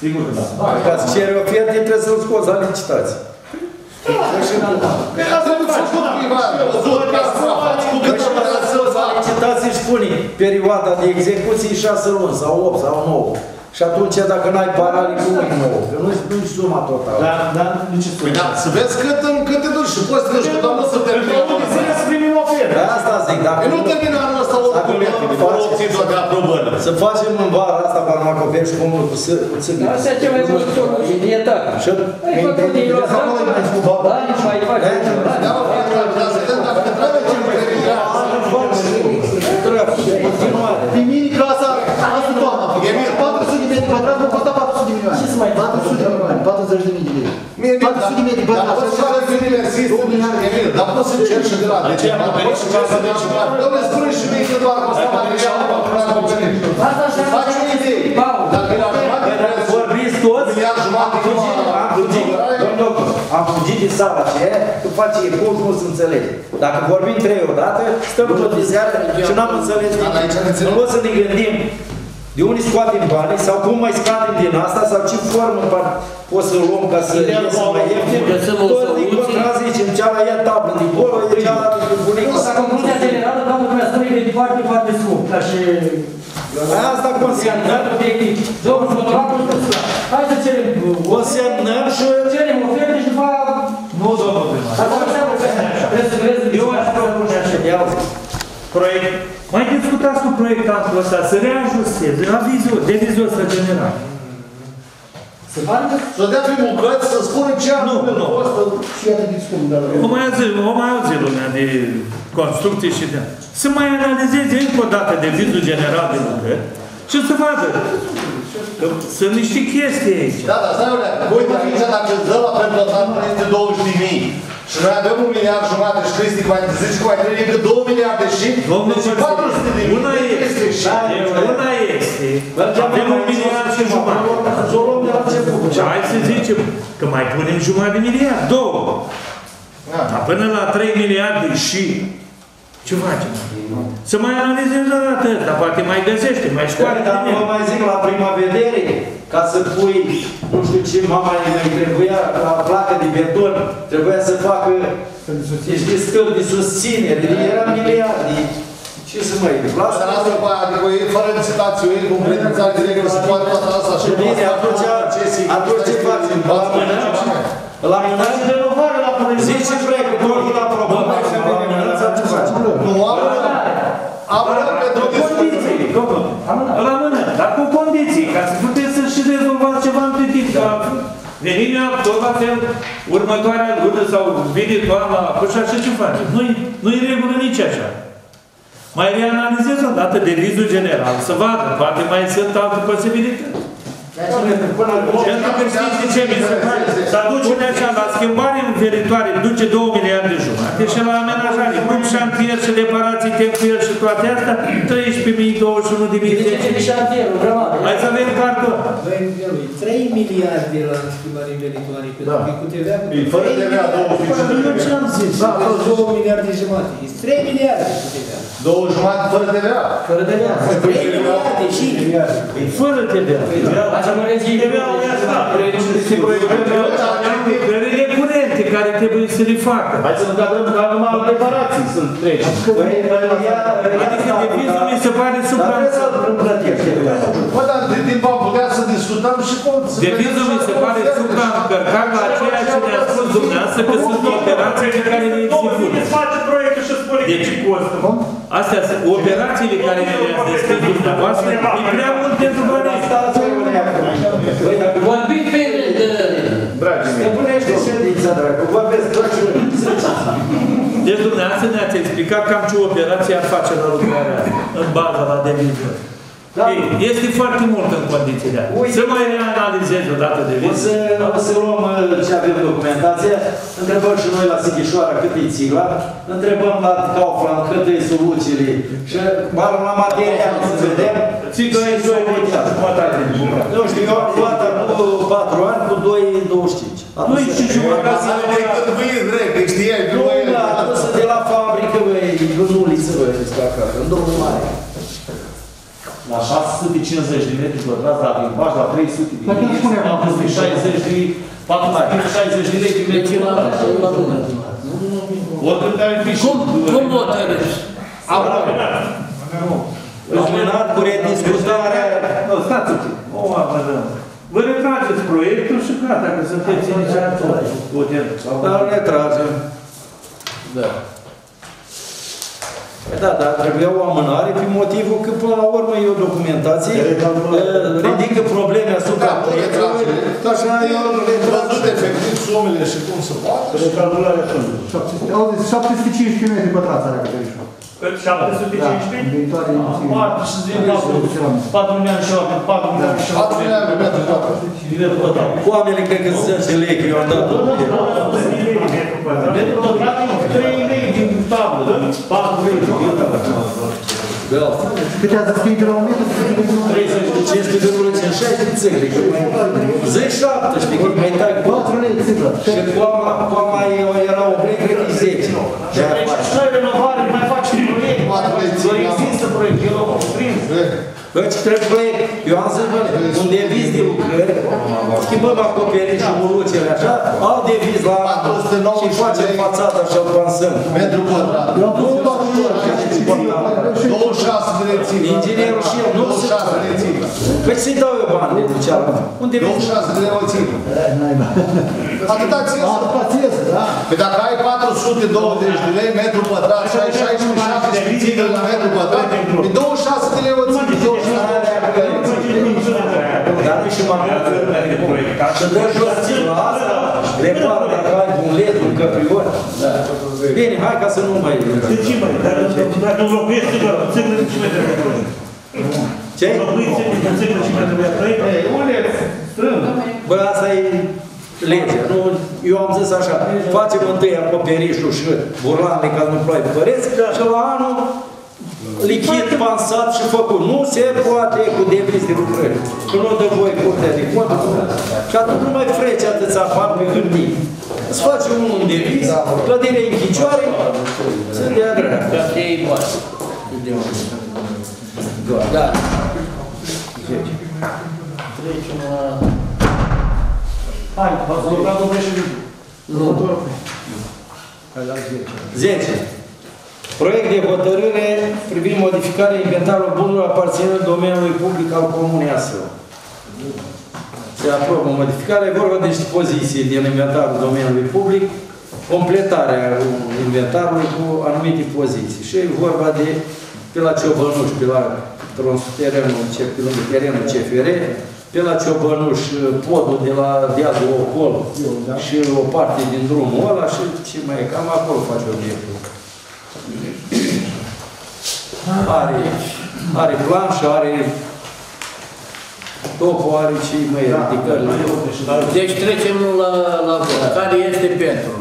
Sigur că da. Ca să ceri oferte, trebuie să-l scoți la licitație. Păi asta nu faci cu cuiva. Vot ca să faci cu cât Păi și să la licitație își spune perioada de execuție 6 luni sau 8 sau 9. Și atunci dacă n-ai parale cu 9, că nu-i nu suma totală. Da, da, nu ce Păi spune. da, să vezi cât, în, cât te duci și poți să te duci, că doamnă să te Trebuie să primim ofertă. De asta zic, dacă Păi nu termină anul ăsta Dacă oricum, nu fără faci- obțin toate aprobările. Să facem în vara asta farmacoperi și comul cu ță- cu țângă. Asta e cea mai bună soluție, din etapă. Și Ai făcut din loc, da, nici mai faci. Da, mă, frate, dar Mie, 400 de metri dar pătrați. poți să faci din exist, Emil, dar poți să încerci și de la de ce? Poți să încerci să de ceva. Dom'le, spune și mie că doar costa materialul pentru că am venit. Faci o idee. Dacă e la jumătate de preț, Vorbiți toți, miliard jumătate, am fugit, am fugit, domn doctor, am fugit din sala aceea, că face epul, nu se înțelege. Dacă vorbim trei odată, stăm tot de seară și n-am înțeles Dar aici ne nimic. înțelegem. Nu pot să ne gândim de unde scoatem banii sau cum mai scadem din asta sau ce formă par- poți să luăm ca să iasă mai ieftin. Găsim o Tot din soluție. contra zicem, cealaltă ia tablă din acolo, e cealaltă din bunicul. Asta concluzia generală, doamnă Dumnezeu, e foarte, foarte scump, ca și... Asta consemnăm, obiectiv. Domnul fotograful, hai să cerem... consemnăm și Cerem oferte și după aia... Nu, domnul primar. Asta înseamnă că trebuie să crezi... Eu aș propune așa. Proiect. Mai discutați cu proiectantul ăsta, să reajusteze la vizul, de vizul ăsta general. Se pare că... Să dea pe bucăți, să spună ce am Nu, nu. Și iată discutăm, dar... O mai auzi, o mai auzi lumea de construcții și de... Să mai analizeze încă o dată de vizul general de lucrări și să vadă. Că sunt niște chestii aici. Da, da, stai o leacă. Uite, aici dacă îți dă la preplătat este 20 de mii Și noi avem un miliard jumate și Cristi mai zice că mai trebuie încă 2 miliarde și Domnul deci 400 de mii. Una este, deci una este, avem un miliard și jumătate. Să o luăm de la început. Hai să zicem că mai punem jumătate de miliard, două. Dar până la 3 miliarde și ce facem? Să mai analizăm o dată, dar poate mai găsește, mai scoate Dar din vă el. mai zic la prima vedere, ca să pui, nu știu ce, mama îi trebuia, la placă de beton, trebuia să facă, știi, stâlpi de susținere, era miliarde. Ce să mai lasă? Dar asta pe aia, adică e fără licitație, e cu credințare directă, se poate toată asta și Bine, atunci, atunci ce facem? La mână? La mână? renovare la proiect. Zice proiectul, totul la problemă. La mână, sau ce facem? Nu, amânăm. Amânăm pentru Condiții, domnul, la mână, dar cu condiții, ca să puteți să și rezolvați ceva între timp. Ca venim eu, tot la fel, următoarea lună sau vine toamna, așa și ce facem? Nu-i nu regulă nici așa. Mai reanalizez o dată devizul general, să vadă, poate mai sunt alte posibilități. Pentru că știți de ce mi se pare? Să aduce de așa, la schimbare în viitoare, duce 2 miliarde jumate și la amenajare, cum șantier și reparații, tempuiel și toate astea, 13.000, 21 de mii, 10 de șantier, o grămadă. Hai să avem cartul. 3 miliarde la schimbare venitoare, pentru că cu TVA... E fără TVA, 200. Eu ce am zis? A fost 2 miliarde jumate. E 3 miliarde cu TVA. Două jumate fără TVA. Fără de ea. 3 miliarde și... E fără TVA. Facem o regie. Lucrările curente care trebuie să le facă. Hai să nu cadrăm ca numai la reparații să trecem. Adică devizul mi se pare supra... Bă, dar de timp am putea să discutăm și cum să Devizul mi se pare supraîncărcat la ceea ce ne-a spus dumneavoastră că sunt operațiile care ne execută. face proiectul și spune Deci, astea sunt operațiile care ne le-ați descris dumneavoastră, e prea mult pentru banii. Vorbim pe... Dragii mei. Stăpânește ședința, dracu, vorbesc, dragii Deci dumneavoastră ne-ați explicat cam ce operație ar face la lucrarea asta, în baza la deviză. Ei, este foarte mult în condițiile astea. Să mai reanalizez o dată de O viză. să, o să luăm uh, ce avem documentație, întrebăm și noi la Sighișoara cât e țigla, întrebăm la Kaufland cât e soluțiile și bar la material să vedem. Țigla e și jumătate de bucată. Nu știu, eu am luat acum 4 ani cu 2,25. Nu e și jumătate. Asta nu e cât vâi drept, știai, Nu, nu e... da, adusă de la fabrică, băi, în uliță, băi, despre acasă, în drumul mare. La 650 de metri pătrați, la limbaj, la 300 de Dar cum spune acum? 460 de 460 de lei de metri pătrați. Oricând ai fi și... Cum, cum hotărâți? Amânat cu rediscutarea. Nu, stați un pic. O amânăm. Vă retrageți proiectul și gata, că sunteți inițiatori. Putem. Dar retragem. Da. Păi da, dar trebuia o amânare pe motivul că până la urmă e o documentație, eh, ridică probleme asupra da, proiectului. Da, și eu retrag efectiv sumele și cum se poate. Recalcularea fondului. 75 km pătrați are Căterișoara. 753? Da, 4 milioane și oameni, 4 milioane și oameni. 4 milioane, metri, da. Oamenii cred că sunt 10 lei, că eu am dat tot. Metru pătrat e 3 lei din tablă, 4 lei din tablă. Câte ați scris de la 1000? 35,56 țigri. 17, știi, că mai tai 4 lei țiglă. Și coama, coama era o vrei, cred că 10. Și aici, noi renovare, mai facem proiect. Doar există proiect, el a prins. Bă, ce trebuie proiect? Eu am zis, bă, un deviz de lucrări, schimbăm acoperișul, mulucele, așa, alt deviz la și facem fațada și o pansăm. Metru pătrat. Eu am pus doar un lor. 26 de reține. Inginerul și eu nu se 26 de reține. Păi să-i dau eu bani de cealaltă. Un deviz. 26 de reține. Atâta ți Atâta ți iese, da. Păi dacă ai 420 de lei metru pătrat și ai 67 spițigă la metru pătrat, e 26 de lei o țină, 26 de lei. Dar nu și mai Să dă jos țină asta, repară dacă ai un led, un căprior. Bine, hai ca să nu mai... De ce mai? Dacă înlocuiești țigăr, țigăr ce mai trebuie proiect? Ce? Înlocuiești țigăr, țigăr ce mai trebuie proiect? Unde? Strâng. Bă, asta e legea, nu eu am zis așa, facem întâi acoperișul și burlanele ca nu ploaie păreți și la anul lichid, pansat și făcut. Nu se poate cu deviz de lucrări. Că nu dă voie curtea de cont. Și atunci nu mai frece atâția bani pe hârtie. Îți face unul un deviz, clădirea în chicioare, să dea dreapta. Ca de ei poate. Da. Trecem la... Hai, v-ați blocat domnul președinte. Nu. Hai la 10. 10. Proiect de hotărâre privind modificarea inventarului bunurilor aparținând domeniului public al Comunei Aslău. Se aprobă modificarea, e vorba de dispoziții din inventarul domeniului public, completarea inventarului cu anumite poziții. Și e vorba de pe la Ciobănuș, pe la terenul, pe lângă terenul CFR, pe la Ciobănuș, podul de la dealul Ocol și o parte din drumul ăla și ce mai e, cam acolo face obiectul. Are, are planșă, are topul, are și mai ridicările. Deci trecem la, la vot. Care este pentru?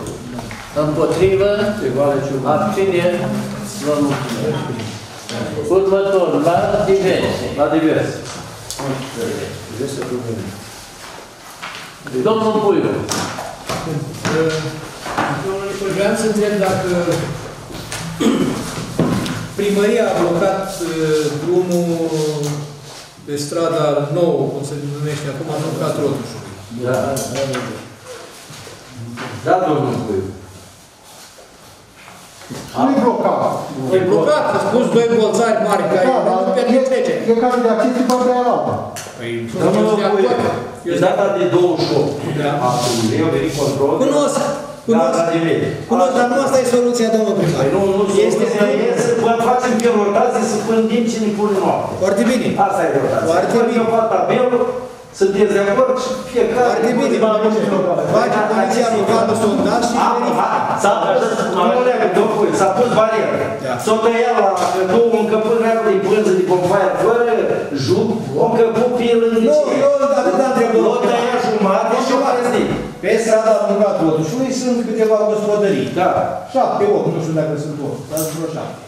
Împotrivă? Abține? Vă mulțumesc. Următor, la diverse. La diverse. Domnul Puiu. Domnule Nicol, vreau să întreb dacă primăria a blocat uh, drumul pe strada nouă, cum se numește acum, nu ca Rotușului. Da, da, domnul Puiu. Nu-i blocat. E blocat, a spus doi bolțari mari care nu permit trece. E ca de acces pe partea aia altă. Păi, Domnul Puiu, e data de 28. Da. Aprilie, eu venit control. Cunosc. Cunosc. Data de lege. Cunosc, dar nu asta e soluția, domnul primar. Păi nu, nu, Este soluția e să vă facem pe rotație să pândim cine pune noapte. Foarte bine. Asta e rotația. Foarte bine. Eu fac tabelul, sunteți de acord și fiecare... Foarte bine. Face poliția locală sondaj și verifică. S-a nu leagă, domnul Puiu, s-a pus barieră. S-a tăiat la două încăpări reale de pânză de bonfire fără juc, o încăput pe el în Nu, eu Pe strada Lunga Totușului sunt câteva gospodării. Da. Șapte, opt, nu știu dacă sunt opt, dar sunt vreo șapte.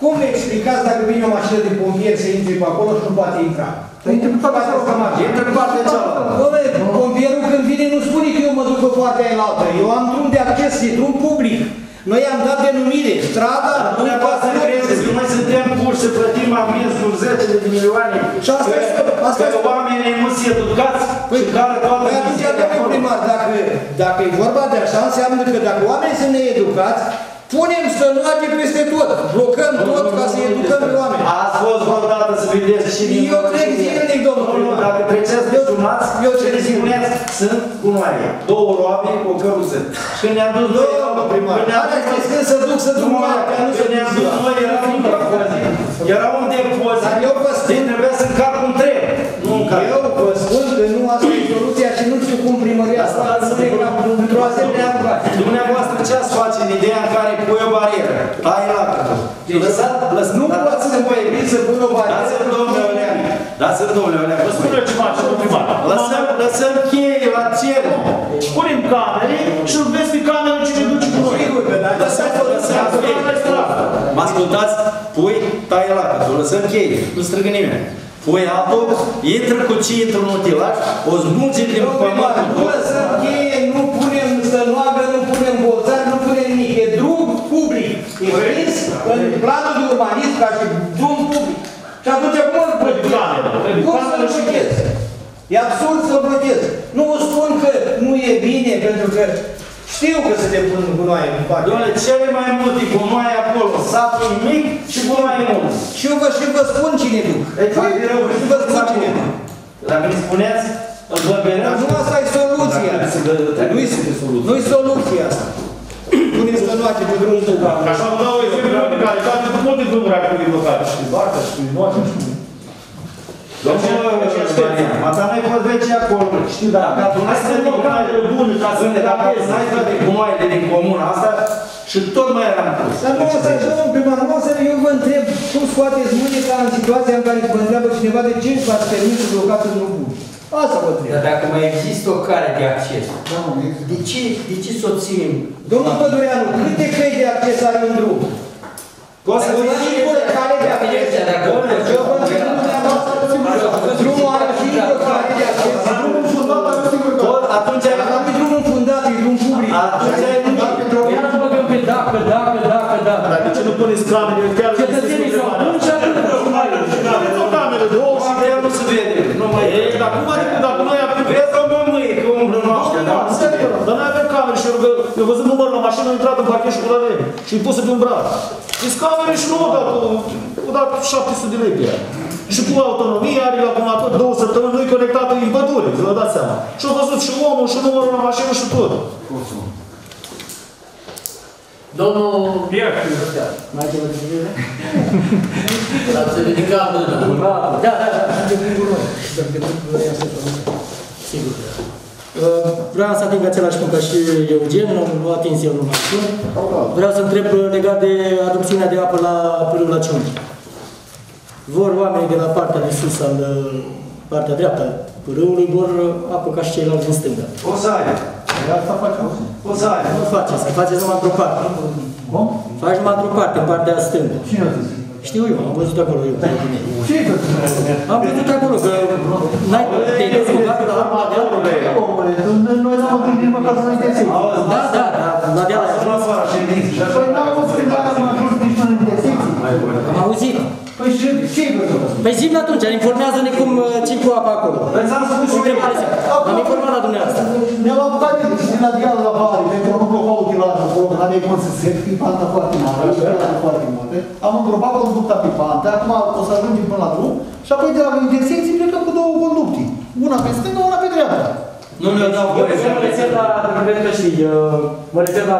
Cum le explicați dacă vine o mașină de pompier să intre pe acolo și nu poate intra? Păi intră pe partea cealaltă. Intră pe partea cealaltă. Dom'le, pompierul când vine nu spune că eu mă duc pe partea aia altă. Eu am drum de acces, e drum public. Noi am dat denumire, strada, nu Dumneavoastră credeți că noi suntem puși să plătim amenzi cu zecile de milioane? Și asta e- asta e- Că oamenii nu se educați Păi, și care toată păi atunci, domnule primar, dacă, dacă e vorba de așa, înseamnă că dacă oamenii sunt needucați, punem stănoage peste tot, blocăm tot ca să educăm pe oameni. Ați fost vreodată să vedeți și din Eu trec zilnic, domnul Nu, nu, primar. dacă treceți de sunați, eu ce ne spuneți, sunt gunoaie. Două roabe cu o căruță. Și când ne-am dus noi, Domnul primar, când ne-am alea dus când să duc, să duc Nu, noaptea, nu să când ne-am dus noi, era un depozit. Era un depozit. Dar eu vă spun- Deci trebuia să încarc un tren. Nu încarc. Eu vă spun că nu asta e soluția și nu știu cum primăria asta Asta spune că într-o asemenea Dumneavoastră ce ați face în ideea în care pui o barieră? Tai la Lăsat, lăsat, Nu poți să voi să pun o barieră. Dați-mi domnule Olean. Dați-mi domnule Olean. Vă spun eu ceva, domnul primar. Lăsăm, lăsăm cheie la cer. Punem camere și îl vezi pe cameră cine duce cu noi. Sigur că da, Lăsăm, lăsăm cheie. Asta e stradă. Mă ascultați? Pui, tai la tu lăsăm cheie. Nu strigă nimeni. Pui altul, intră cu ce intră în utilaj, o smulge din pământ. Nu lăsăm cheie, nu punem stănoagă, nu punem bolțari, nu punem nimic. E drum public. E prins în planul de urbanism ca și drum public. Și atunci cum îl blochezi? Cum să-l blochezi? E absurd să-l blochezi. Nu vă spun că nu e bine, pentru că știu că se depun gunoaie în partea. Doamne, cele mai multe gunoaie acolo, satul e mic și gunoaie mult. Și eu vă, și vă spun cine duc. Deci, mai rău, Și vă spun cine duc. Dacă îmi spuneți, îl vorbeam. Dar nu asta e soluția. Nu-i nu soluția asta. Puneți stănoace pe drumul tău. Așa vă dau exemplu de care toate multe drumuri ar trebui blocate. Și Barca și Noastră și Domnul acolo, știu, dar dacă tu n-ai stat din gunoaiele bune, ca să ne dacă n-ai stat din gunoaiele din comuna asta, și tot mai eram pus. Dar nu asta e domnul primar, nu asta eu vă întreb cum scoateți mâine ca în situația în care vă întreabă cineva de ce v-ați permis să blocați drumul bun. Asta vă întreb. Dar dacă mai există o cale de acces, de ce, de ce să o ținem? Domnul Pădureanu, câte căi de acces are un drum? Poți să O singură cale de acces. Eu Atunci nu e drumul fundat, e drum public. Atunci e Ia să băgăm pe dacă, dacă, dacă, dacă. Dar de ce nu puneți camere? Chiar Cetățenii s-au pus și atât. Aveți o cameră, două și de nu se vede. Nu mai e. Dar cum adică, dacă noi avem... Vezi că mă mâie, că umblă noastră, da? Dar noi avem camere și eu, eu văzut numărul la mașină, a intrat în parchet și cu la lei. Și îi pusă pe un braț. Deci camere și nu o dat, o dat 700 de lei pe ea. Și cu autonomie, are la acumulator două săptămâni, nu-i conectată în pădure, să vă dați seama. Și au văzut și omul, și numărul la mașină și tot. Domnul... Pierre. Mai ceva de zile? Ați ridicat mâna. Da, da, da. Sigur. Uh, Vreau să ating același punct ca și Eugen, nu, nu atins eu numai știu. Vreau să întreb uh, legat de adopțiunea de apă la pârâul la Ciunchi. Vor oamenii de la partea de sus, al uh, partea dreaptă a pârâului, vor uh, apă ca și ceilalți din stânga. O să ai. Asta face O să ai. Nu faceți, să faceți numai într-o parte. Cum? Faci numai într-o parte, în partea stângă. Cine a zis? Știu eu, am văzut acolo eu. Ce ai făcut? Am văzut acolo că n-ai te-ai descurcat la urma de apă. Omule, noi n-am gândit măcar să ne găsim. Da, da, da, la deal. Păi n-am văzut când am ajuns nici până în intersecții. Am auzit. Păi și ce ai făcut? Păi zi atunci, informează-ne cum uh, ce cu apa acolo. Păi ți-am spus și eu. Întrebare simplă. Am informat la dumneavoastră. Ne-am apucat de din la dialul la vale, pentru că nu plăcau utilajul acolo, că n-aveai cum să se fi panta foarte mare, și panta foarte multe. Am îngropat conducta pe panta, acum o să ajungem până la drum, și apoi de la intersecții plecăm cu două conducti. Una pe stânga, una pe dreapta. Nu mi-au dat voie. Eu mă refer la, cred că știi, uh, mă refer la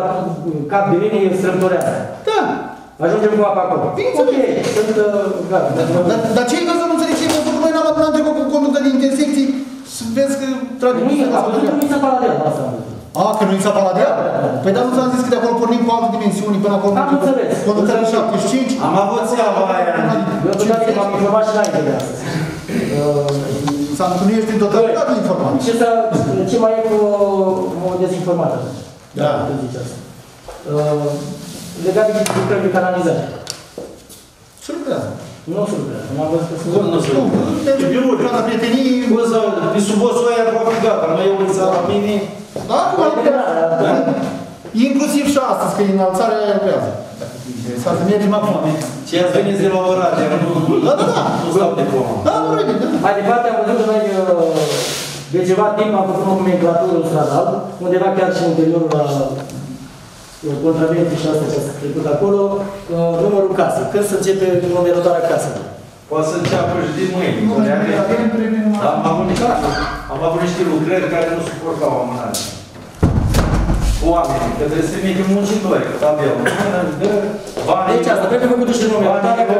cap de linie strâmtoreasă. Da. Ajungem cu apa acolo. Ok, sunt uh, gata. Dar, dar ce ca să nu înțelegi ce ai făcut? Noi n-am n-am trecut cu conducta de intersecții, să vezi că trage Nu, am văzut că nu i s-a paradel, asta am văzut. A, că nu i s-a paladea? Păi dar nu ți-am zis că de acolo pornim cu alte dimensiuni până acolo. Am înțeles. Conducta de 75. Am avut seama aia. Eu puteți m-am informat și înainte de astăzi. Să întâlnești în totalitate informații. Ce, să, ce mai e cu o dezinformată atunci? Da. Tu zici asta. Uh, legat de lucrări de canalizare. Ce lucrează? Nu se lucrează. Nu am văzut că sunt. Cum nu se lucrează? Pentru la prietenii... Bă, sau, pe sub osul aia aproape gata. Noi eu în țara mine. Da, acum lucrează. Inclusiv și astăzi, că înălțarea aia lucrează. Să să mergem acum. Ce ați venit de la Oradea, nu? Da, da, da. Nu stau de pomă. Da, nu vrei, da. Mai departe am văzut că noi uh, de ceva timp am făcut o nomenclatură stradal, undeva chiar și în interiorul la uh, contravenții și asta ce s-a trecut acolo, uh, numărul casei. Când se începe numerotarea caselor? Poate să înceapă și din mâine. Nu, avem premii numai. Am avut am avut niște lucrări care nu suportau amânare. Oamenii, că trebuie să trimite muncitori, că tabel, mână, dă, bani. Deci asta, trebuie făcut și numerotare, că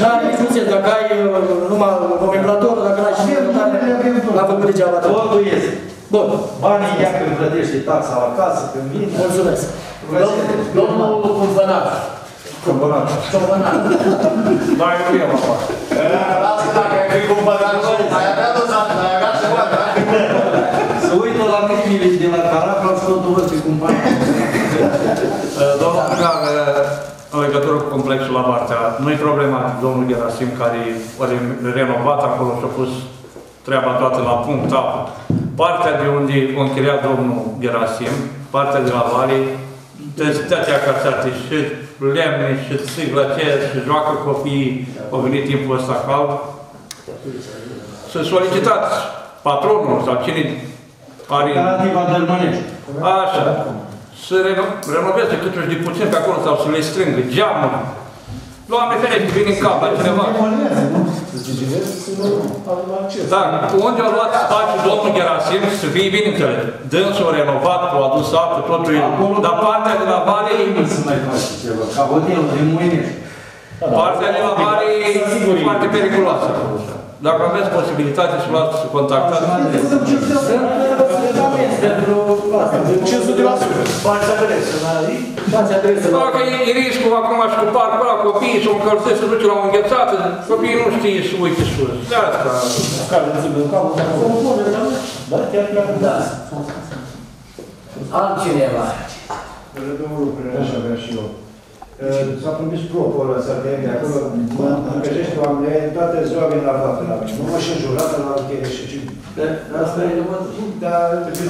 nu are niciun sens dacă ai uh, numai nomenclatorul, dacă n-ai și numerotare, l-a făcut degeaba. da. Totul este. Bun. Banii ia când plătește taxa la casă, când vine. Mulțumesc. Domnul Cumpănac. Cumpărat. Cumpănac. Da, eu eu acum. Lasă dacă ai fi cumpărat, mai avea dozat, mai avea ceva, da? Să uită la crimile de la Caracol și tot văd pe cumpărat. Domnul Primar, în legătură cu complexul la Bartea, nu-i problematic domnul Gerasim care a renovat acolo și a pus treaba toată la punct apă. Partea de unde o închiriat domnul Gerasim, partea de la Vale, densitatea casate și lemne și țiglă aceea și joacă copiii, au venit timpul ăsta cald. Să solicitați patronul sau cine are... Alternativa Dărmănești. Așa. Să reno renoveze câtuși de puțin pe acolo sau să le strângă geamul. Doamne ferește, vine în cap la cineva. Da, unde a luat spațiu domnul Gerasim, să fie bine înțeles. Dânsul a renovat, a adus apă, totul e. Dar partea de la vale... Nu se mai face ceva. Ca hotelul din Mâinești. Partea de la vale e foarte periculoasă. Dacă aveți posibilitate să luați contactați. Ce sunt de la Faci adresă, Faci adresă. Dacă e, e riscul acum și cu parcul ăla, copiii se încălzesc, se duce la o înghețată, copiii nu știe să uite sus. De asta. Care ți în capul, Da, chiar chiar. Da. Altcineva. Domnul lucru, aș avea și eu. S-a promis propul ăla, s-a tăiat de acolo, mă încăjește oamenii, toată ziua vin la faptă la mine. Nu mă și jurată la alte și ce. Asta e Dar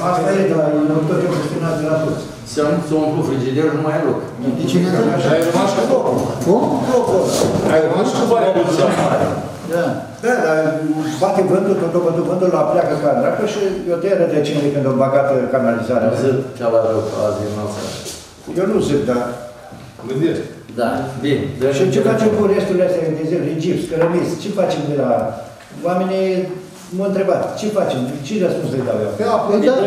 asta e, dar nu tot e destinat de la toți. Se umplu frigiderul, nu mai e loc. De cine Ai rămas cu locul. Cum? Ai rămas cu bani. Da. Da, dar bate vântul, tot vântul, vântul la pleacă ca dracu și eu te rădăcinile când au bagat canalizarea. Zic ceva rău azi în altă. Eu nu zic, dar... Gândește. Da, bine. Și ce facem cu restul astea de zel, de gips, cărămiți? Ce facem de la... Oamenii m-au întrebat, ce facem? Ce răspuns le dau eu? Pe apă. Îi dăm,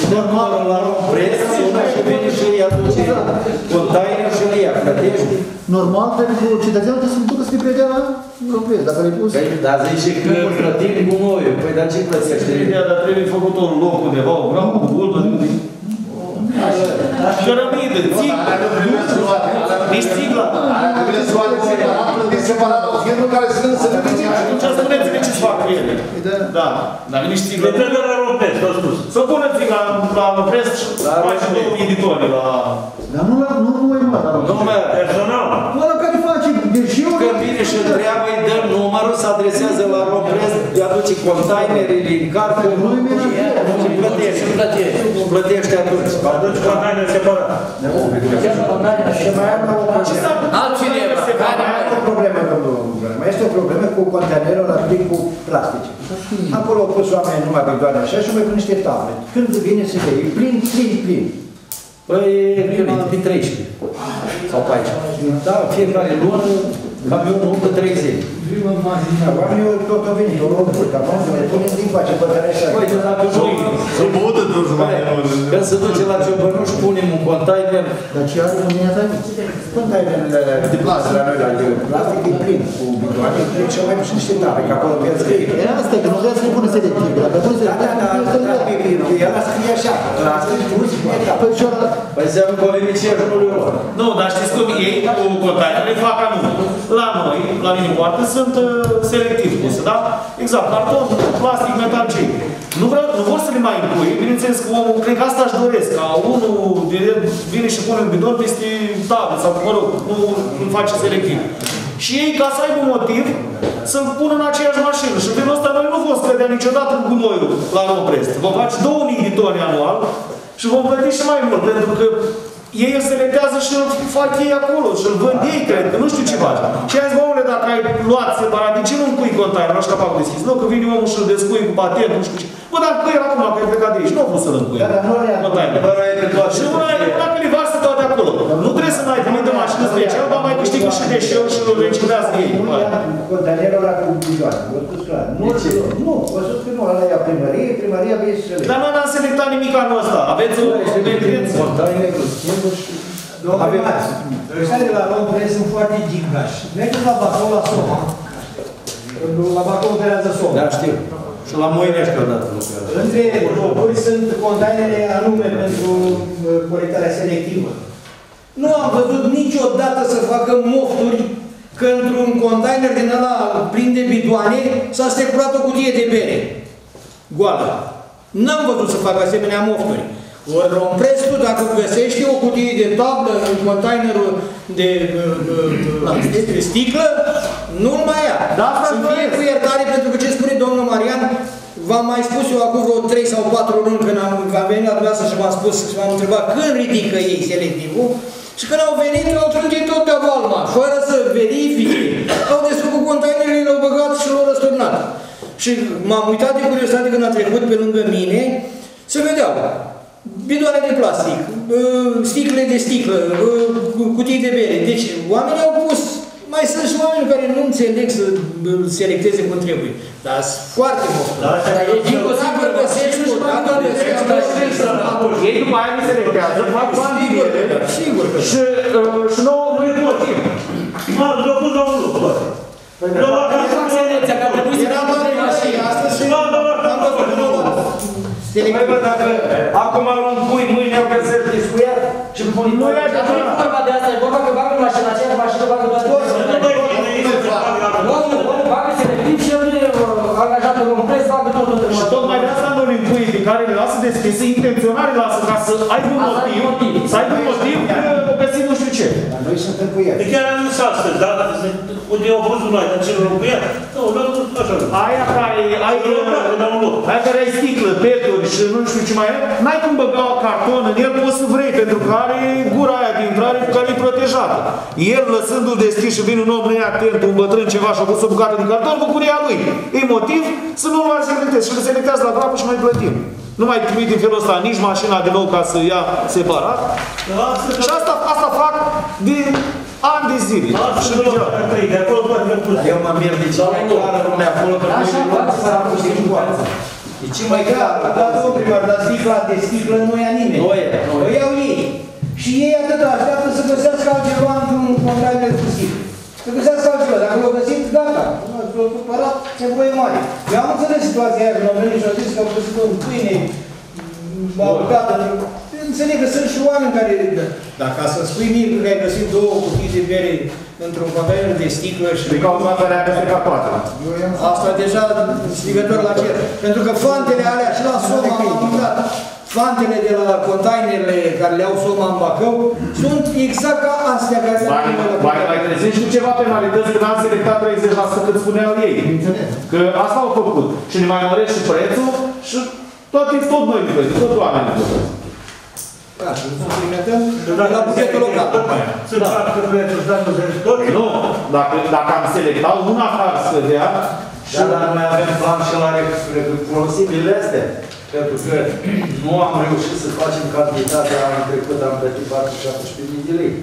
îi dăm numărul la preț, sună și vine și îi aduce container și îi ia, plătești. Normal, trebuie cu cetățeanul trebuie să-mi ducă să te predea la Rompreț, dacă l-ai pus. Păi, dar zice că plătim gunoiul. Păi, dar ce plătește? Ideea, dar trebuie făcut un loc undeva, o gramă cu bulbă, Cărămidă, țiglă, nici țigla. Trebuie să luați separat, plătiți separat o firmă care să să ne Și atunci spuneți-ne ce fac cu ele. Da, dacă nici țigla... Le trebuie la rompesc, au spus. Să pună țigla la Lopresc și facem două editore la... Dar nu la, nu nu e mă, dar Nu mă, Personal. Ăla care face, deci eu... Când vine și întreabă, îi dăm numărul, se adresează la Rompress, îi aduce containerele, încarcă, Nu e merge. și plătește. Și plătești. Plătește atunci. Aduci container separat. Și mai am o problemă. Altcineva. Care Mai am o problemă, domnul Gură. Mai este o problemă cu containerul la plin cu plastice. Acolo au pus oamenii numai pe doar așa și mai pun niște table. Când vine să vede, e plin, plin, plin. Păi, pe 13. Sau 14. Da, fiecare lună, Caminhão Honda 3E. primă mașină. Oamenii au tot venit, au luat mult, acum să ne punem din pace pe care așa. Păi, de la Ciobănuș. Să băută de să mai Că se duce la Ciobănuș, punem un container. Dar ce are România ta? Containerele alea de plastic, la noi, la plastic e plin, cu e cel mai puțin niște tare, că acolo pe scrie. Era asta, că nu vreau să pun să de timp, dacă pun să de timp, nu să de timp. Era scrie așa, la scrie rus, pe joară. Păi înseamnă păi, că o veniție jurul lor. Nu, dar știți cum ei, cu containerele, fac anumit. La noi, la mine poartă, sunt uh, selectiv puse, da? Exact, carton, plastic, metal, ce nu, vreau, nu vor să le mai impui, bineînțeles că omul, cred că asta își doresc, ca unul de el vine și pune un bidon peste tablă sau, mă rog, nu îl face selectiv. Și ei, ca să aibă motiv, să-l pună în aceeași mașină. Și în felul ăsta noi nu vom scădea niciodată cu gunoiul la Romprest. Vom face 2000 de tone anual și vom plăti și mai mult, pentru că ei îl selectează și îl fac ei acolo și îl vând ei, cred că nu știu ce faci. Și ai zis, omule, dacă ai luat separat, de ce nu încui container, așa capacul deschis? Nu, că vine omul și îl descui cu patent, nu știu ce. Bă, dar că el acum, că e plecat de aici, nu a vrut să-l încui. Da, dar nu le container. Și una e una că le varsă toate acolo. Nu trebuie să mai trimită mașină special, dar mai câștigă și deșeuri și îl reciclează ei. Nu ia containerul ăla cu bidoane, vă spus clar. Nu, nu, vă spus că nu, ăla ia primărie, primăria vine să le Dar noi n-am selectat nimic anul ăsta. Aveți un decret. Containerul, schimburi și... Avem Ăștia de la Rompress sunt foarte gingași. Mergeți la Bacău, la Soma. La Bacău operează Soma. Da, știu. Și la Moinești odată lucrează. Între locuri sunt containere anume pentru uh, colectarea selectivă. Nu am văzut niciodată să facă mofturi că într-un container din ăla plin de bidoane s-a strecurat o cutie de bere. Goală. N-am văzut să facă asemenea mofturi. Ori romprestul, dacă găsește o cutie de tablă în containerul de uh, uh, uh, sticlă, nu-l mai ia. Da, să fie cu iertare, pentru că ce spune domnul Marian, V-am mai spus eu acum vreo 3 sau 4 luni când am, am venit la dumneavoastră și v-am spus și v-am întrebat când ridică ei selectivul și când au venit, au trântit tot pe valma, fără să verifice. Au desfăcut containerele, le-au băgat și l-au răsturnat. Și m-am uitat de curiozitate când a trecut pe lângă mine, să vedeau bidoane de plastic, uh, sticle de sticlă, uh, cutii de bere. Deci oamenii au pus, mai sunt și oameni care nu înțeleg să uh, selecteze cum trebuie. Dar sunt foarte mult. Dar e imposibil să găsești tu, dacă găsești Ei după aia nu selectează, fac bani din ele. Sigur că Și, uh, și nouă nu e motiv. Mă, l-a pus la un lucru. Fac selecția, că trebuie să... Era mare fost până la Mai bă, dacă acum îl pui, mâine o găsești discuiat și îl pui... Nu e vorba de asta, e vorba că bagă mașina aceea, mașina bagă toate. Care le lasă deschise, intenționat le lasă ca să aibă un motiv, să aibă un motiv că o găsim nu știu ce. Dar noi suntem cu el. De chiar am zis astăzi, dar unde au văzut noi, dar ce nu cu ea? Nu, nu, așa. Aia care ai, aia care ai sticlă, peturi și nu știu ce mai e, n-ai cum băga carton în el, poți să vrei, pentru că are gura aia de intrare cu care e protejată. El lăsându-l deschis și vine un om neatent, un bătrân ceva și a pus o bucată din carton, bucuria lui. E motiv să nu-l mai selectezi și îl selectează la groapă și mai plătim. Nu mai trimit în felul ăsta nici mașina de nou ca să ia separat. Și asta, asta fac de ani de zile. Și de acolo Eu mă mir de ce mai clară lumea acolo, că noi Așa ne luăm fac, să am niște cupoanță. De ce mai clară? Dar, domnul primar, dar sticla de sticlă nu ia nimeni. Nu e, nu e. O iau ei. Și ei atât așteaptă să găsească altceva într-un container cu sticlă. Să găsească altceva. Dacă l-au găsit, gata. Nu ați l-au cumpărat, nevoie mare. Eu am înțeles situația aia când au venit și au zis că au găsit un pâine băgată. Înțeleg că sunt și oameni care... Dacă să spui mie că ai găsit două cutii de bere într-un container de sticlă și... Din cauza asta le-a găsit ca toate. Asta deja strigător la cer. Pentru că fantele alea și la Soma am intrat. Fantele de la containerele care le au Soma în Bacău sunt exact ca astea care le Mai, mai, mai trezit și cu ceva penalități când am selectat 30% cât spuneau ei. Că asta au făcut. Și ne mai măresc și prețul și tot, tot noi plătim, tot oamenii plătesc. Da, și nu suplimentăm la bugetul local. Sunt dacă vreți, dacă vreți tot. Nu, dacă, dacă am selectat un afară să dea, Da, dar noi avem plan și la folosibilele astea. Pentru că nu am reușit să facem cantitatea anul trecut, am plătit 47.000 de lei.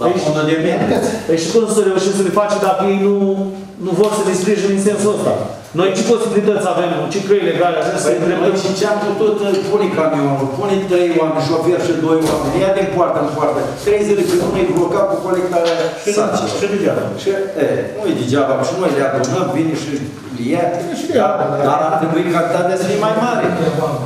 La fondul de mediu. Păi și cum să reușim să le facem dacă ei nu, nu vor să ne sprijin în sensul ăsta? Noi ce posibilități avem, ce căi legale avem să Păi îndreptăm? noi și ce am putut, pune camionul, pune trei oameni, șofer și doi oameni, ia din poartă în poartă, trei zile pe nu e blocat cu colectarea sarcinilor. Și degeaba. Și, e, nu e degeaba, și noi le adunăm, vine și le ia, dar, dar ar trebui cantitatea să fie mai mare.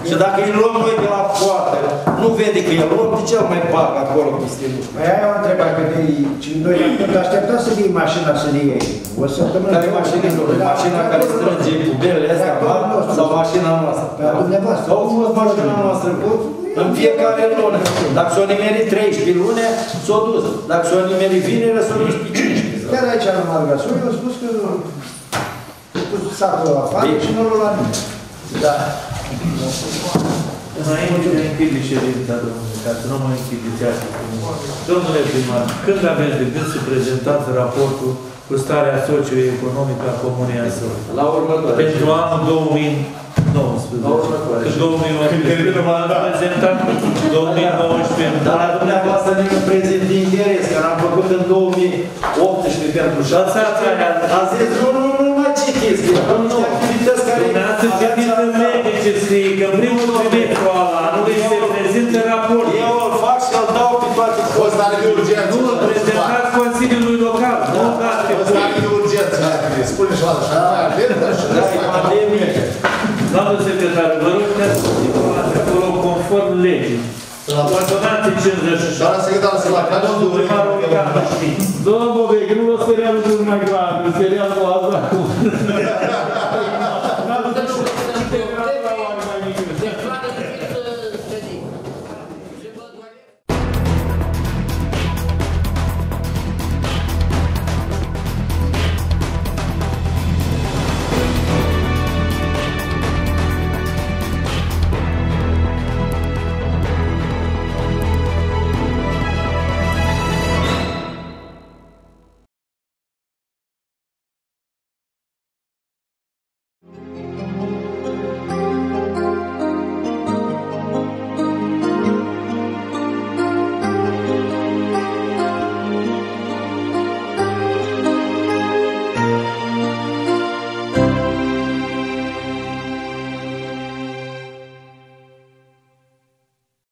Și dacă îi luăm noi de la poartă, nu vede că e luăm, de ce îl mai bag acolo peste nu? Păi aia o întrebat că de și noi am așteptat să iei mașina să ne iei. O săptămână. Care mașină, domnule? Mașina care strânge cu belele astea mari sau mașina noastră? Pe a dumneavoastră. Sau fost mașina noastră cu în fiecare lună. Dacă s-o nimerit 13 luni, s-o dus. Dacă s-o nimerit vineri, s-o dus pe 15. Chiar aici la Margasol, eu spus că a pus sacul afară și nu l-a luat nimeni. Da. Înainte de a închide ședința, domnule, ca să nu mă închideți astăzi. Domnule primar, când aveți de gând să prezentați raportul cu starea socioeconomică a Comunei Asău? La următoare. Pentru anul 2019. La următoare. Că 2019 v-am prezentat 2019. Dar la dumneavoastră nu îmi prezint de interes, că l-am făcut în 2018 pentru șase. A zis, nu, nu, nu, nu mai citiți, că am niște activități care... Dumneavoastră citiți în medie ce scrie, că în primul trimestru al anului se prezintă raportul. Eu îl fac și îl dau pe toate O stare de urgență. Nu, îl prezentați Consiliului Local. Nu dați pe O stare de urgență. Spune și așa. Mai atentă și Da, e pandemie. Doamnă secretar, vă rog ca să stipulați acolo conform legii. La ordonanțe 56. Doamna secretară, să la cadru Domnul primarul Mican, nu știi. Domnul Bobec, nu vă speriați cu mai grav, speriați cu asta.